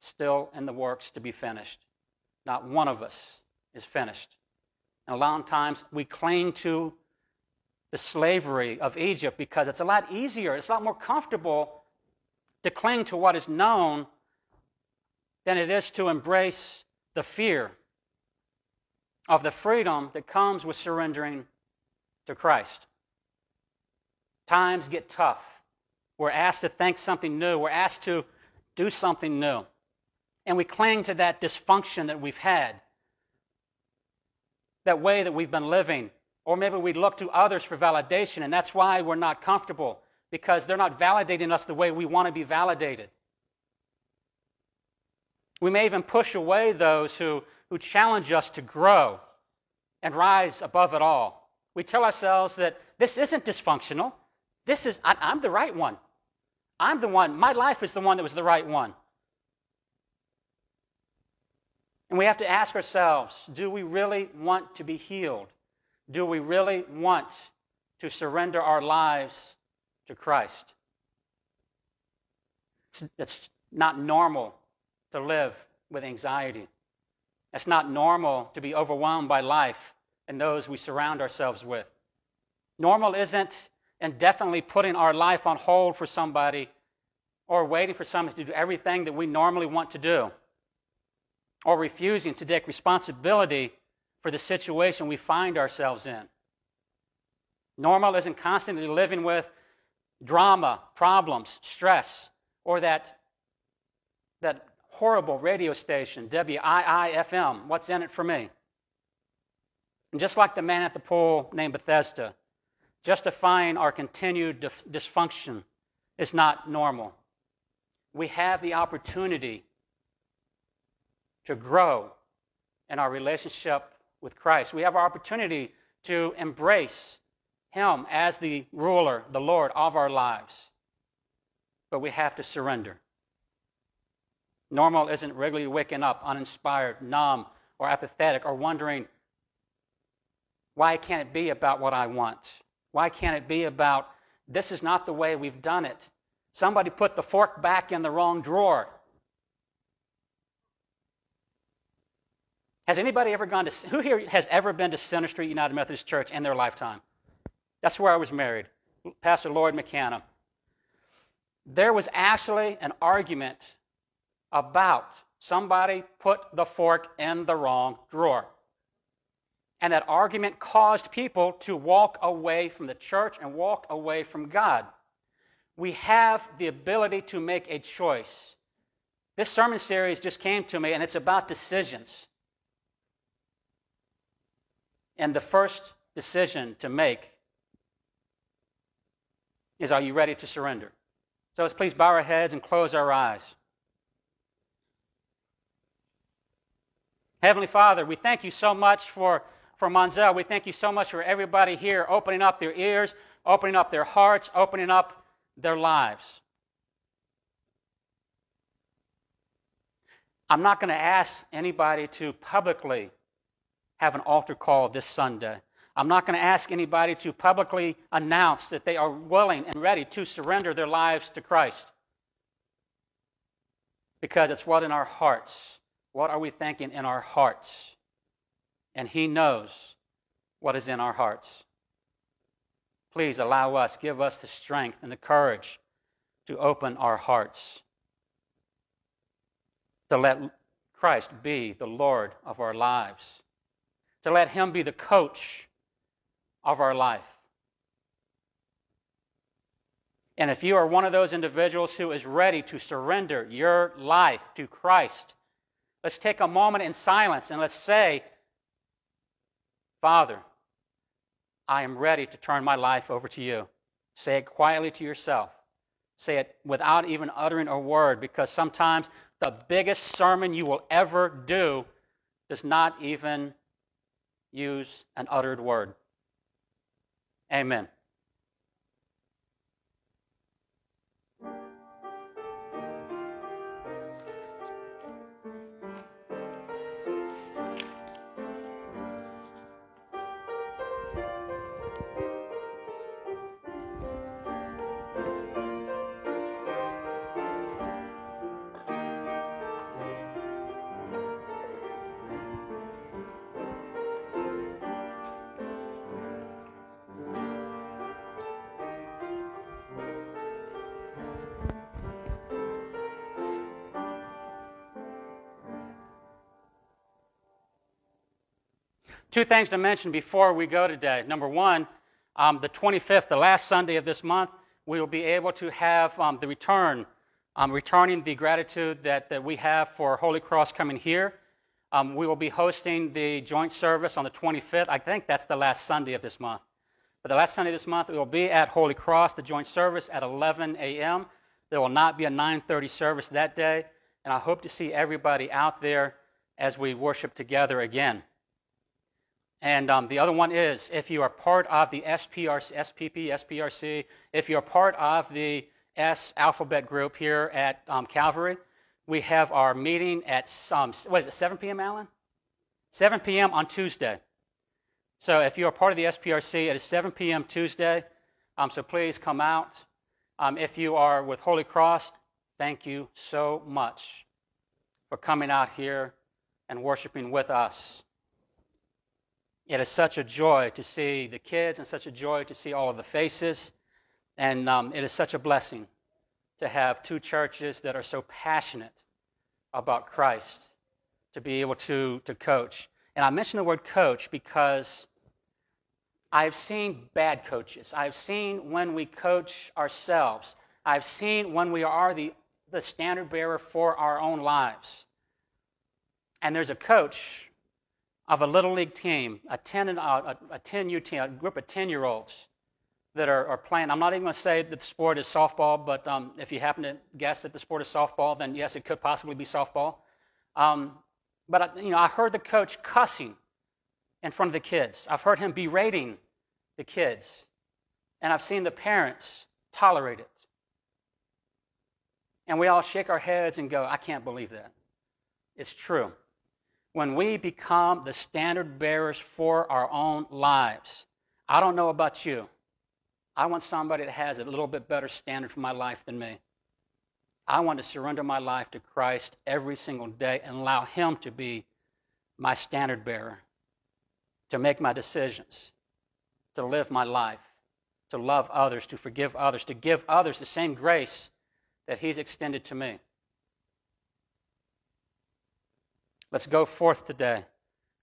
Speaker 1: still in the works to be finished. Not one of us is finished. And a lot of times we cling to the slavery of Egypt because it's a lot easier, it's a lot more comfortable to cling to what is known than it is to embrace the fear of the freedom that comes with surrendering to Christ. Times get tough. We're asked to think something new, we're asked to do something new. And we cling to that dysfunction that we've had, that way that we've been living. Or maybe we look to others for validation, and that's why we're not comfortable, because they're not validating us the way we want to be validated. We may even push away those who who challenge us to grow and rise above it all. We tell ourselves that this isn't dysfunctional. This is, I, I'm the right one. I'm the one, my life is the one that was the right one. And we have to ask ourselves do we really want to be healed? Do we really want to surrender our lives to Christ? It's, it's not normal to live with anxiety. It's not normal to be overwhelmed by life and those we surround ourselves with. Normal isn't indefinitely putting our life on hold for somebody or waiting for somebody to do everything that we normally want to do or refusing to take responsibility for the situation we find ourselves in. Normal isn't constantly living with drama, problems, stress, or that, that horrible radio station, WIIFM. What's in it for me? And just like the man at the pool named Bethesda, justifying our continued dif- dysfunction is not normal. We have the opportunity to grow in our relationship with Christ. We have our opportunity to embrace Him as the ruler, the Lord of our lives. But we have to surrender. Normal isn't regularly waking up uninspired, numb, or apathetic, or wondering, why can't it be about what I want? Why can't it be about, this is not the way we've done it? Somebody put the fork back in the wrong drawer. Has anybody ever gone to, who here has ever been to Center Street United Methodist Church in their lifetime? That's where I was married, Pastor Lloyd McCann. There was actually an argument about somebody put the fork in the wrong drawer. And that argument caused people to walk away from the church and walk away from God. We have the ability to make a choice. This sermon series just came to me, and it's about decisions. And the first decision to make is Are you ready to surrender? So let's please bow our heads and close our eyes. Heavenly Father, we thank you so much for, for Monzel. We thank you so much for everybody here opening up their ears, opening up their hearts, opening up their lives. I'm not going to ask anybody to publicly have an altar call this Sunday. I'm not going to ask anybody to publicly announce that they are willing and ready to surrender their lives to Christ. Because it's what in our hearts. What are we thinking in our hearts? And He knows what is in our hearts. Please allow us, give us the strength and the courage to open our hearts, to let Christ be the Lord of our lives, to let Him be the coach of our life. And if you are one of those individuals who is ready to surrender your life to Christ, Let's take a moment in silence and let's say, Father, I am ready to turn my life over to you. Say it quietly to yourself. Say it without even uttering a word because sometimes the biggest sermon you will ever do does not even use an uttered word. Amen. Two things to mention before we go today. Number one, um, the 25th, the last Sunday of this month, we will be able to have um, the return, um, returning the gratitude that, that we have for Holy Cross coming here. Um, we will be hosting the joint service on the 25th. I think that's the last Sunday of this month. But the last Sunday of this month, we will be at Holy Cross, the joint service at 11 a.m. There will not be a 9:30 service that day, and I hope to see everybody out there as we worship together again. And um, the other one is if you are part of the SPRC, SPP, SPRC, if you're part of the S alphabet group here at um, Calvary, we have our meeting at what is it, 7 p.m., Alan? 7 p.m. on Tuesday. So if you're part of the SPRC, it is 7 p.m. Tuesday. Um, so please come out. Um, if you are with Holy Cross, thank you so much for coming out here and worshiping with us. It is such a joy to see the kids and such a joy to see all of the faces. And um, it is such a blessing to have two churches that are so passionate about Christ to be able to, to coach. And I mention the word coach because I've seen bad coaches. I've seen when we coach ourselves. I've seen when we are the, the standard bearer for our own lives. And there's a coach of a little league team, a 10, and, uh, a, a 10U team, a group of 10 year olds that are, are, playing. I'm not even going to say that the sport is softball, but um, if you happen to guess that the sport is softball, then yes, it could possibly be softball. Um, but you know, I heard the coach cussing in front of the kids. I've heard him berating the kids, and I've seen the parents tolerate it. And we all shake our heads and go, "I can't believe that." It's true. When we become the standard bearers for our own lives, I don't know about you. I want somebody that has a little bit better standard for my life than me. I want to surrender my life to Christ every single day and allow Him to be my standard bearer, to make my decisions, to live my life, to love others, to forgive others, to give others the same grace that He's extended to me. Let's go forth today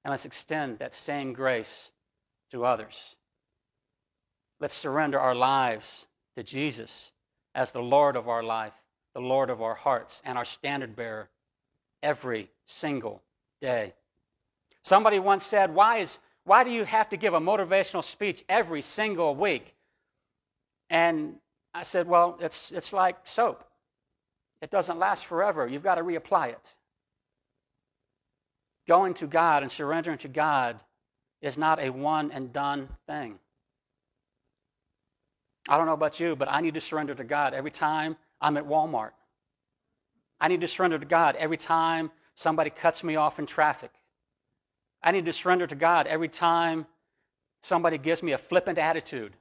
Speaker 1: and let's extend that same grace to others. Let's surrender our lives to Jesus as the Lord of our life, the Lord of our hearts, and our standard bearer every single day. Somebody once said, Why, is, why do you have to give a motivational speech every single week? And I said, Well, it's, it's like soap. It doesn't last forever. You've got to reapply it. Going to God and surrendering to God is not a one and done thing. I don't know about you, but I need to surrender to God every time I'm at Walmart. I need to surrender to God every time somebody cuts me off in traffic. I need to surrender to God every time somebody gives me a flippant attitude.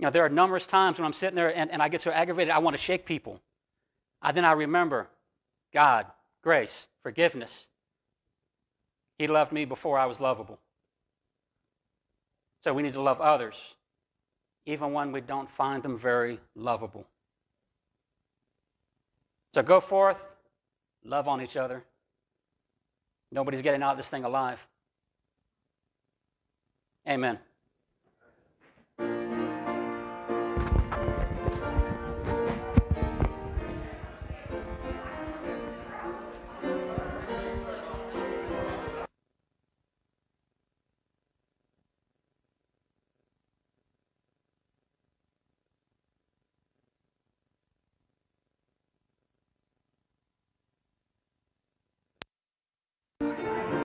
Speaker 1: You know, there are numerous times when I'm sitting there and, and I get so aggravated, I want to shake people. I, then I remember God, grace, forgiveness. He loved me before I was lovable. So we need to love others, even when we don't find them very lovable. So go forth, love on each other. Nobody's getting out of this thing alive. Amen.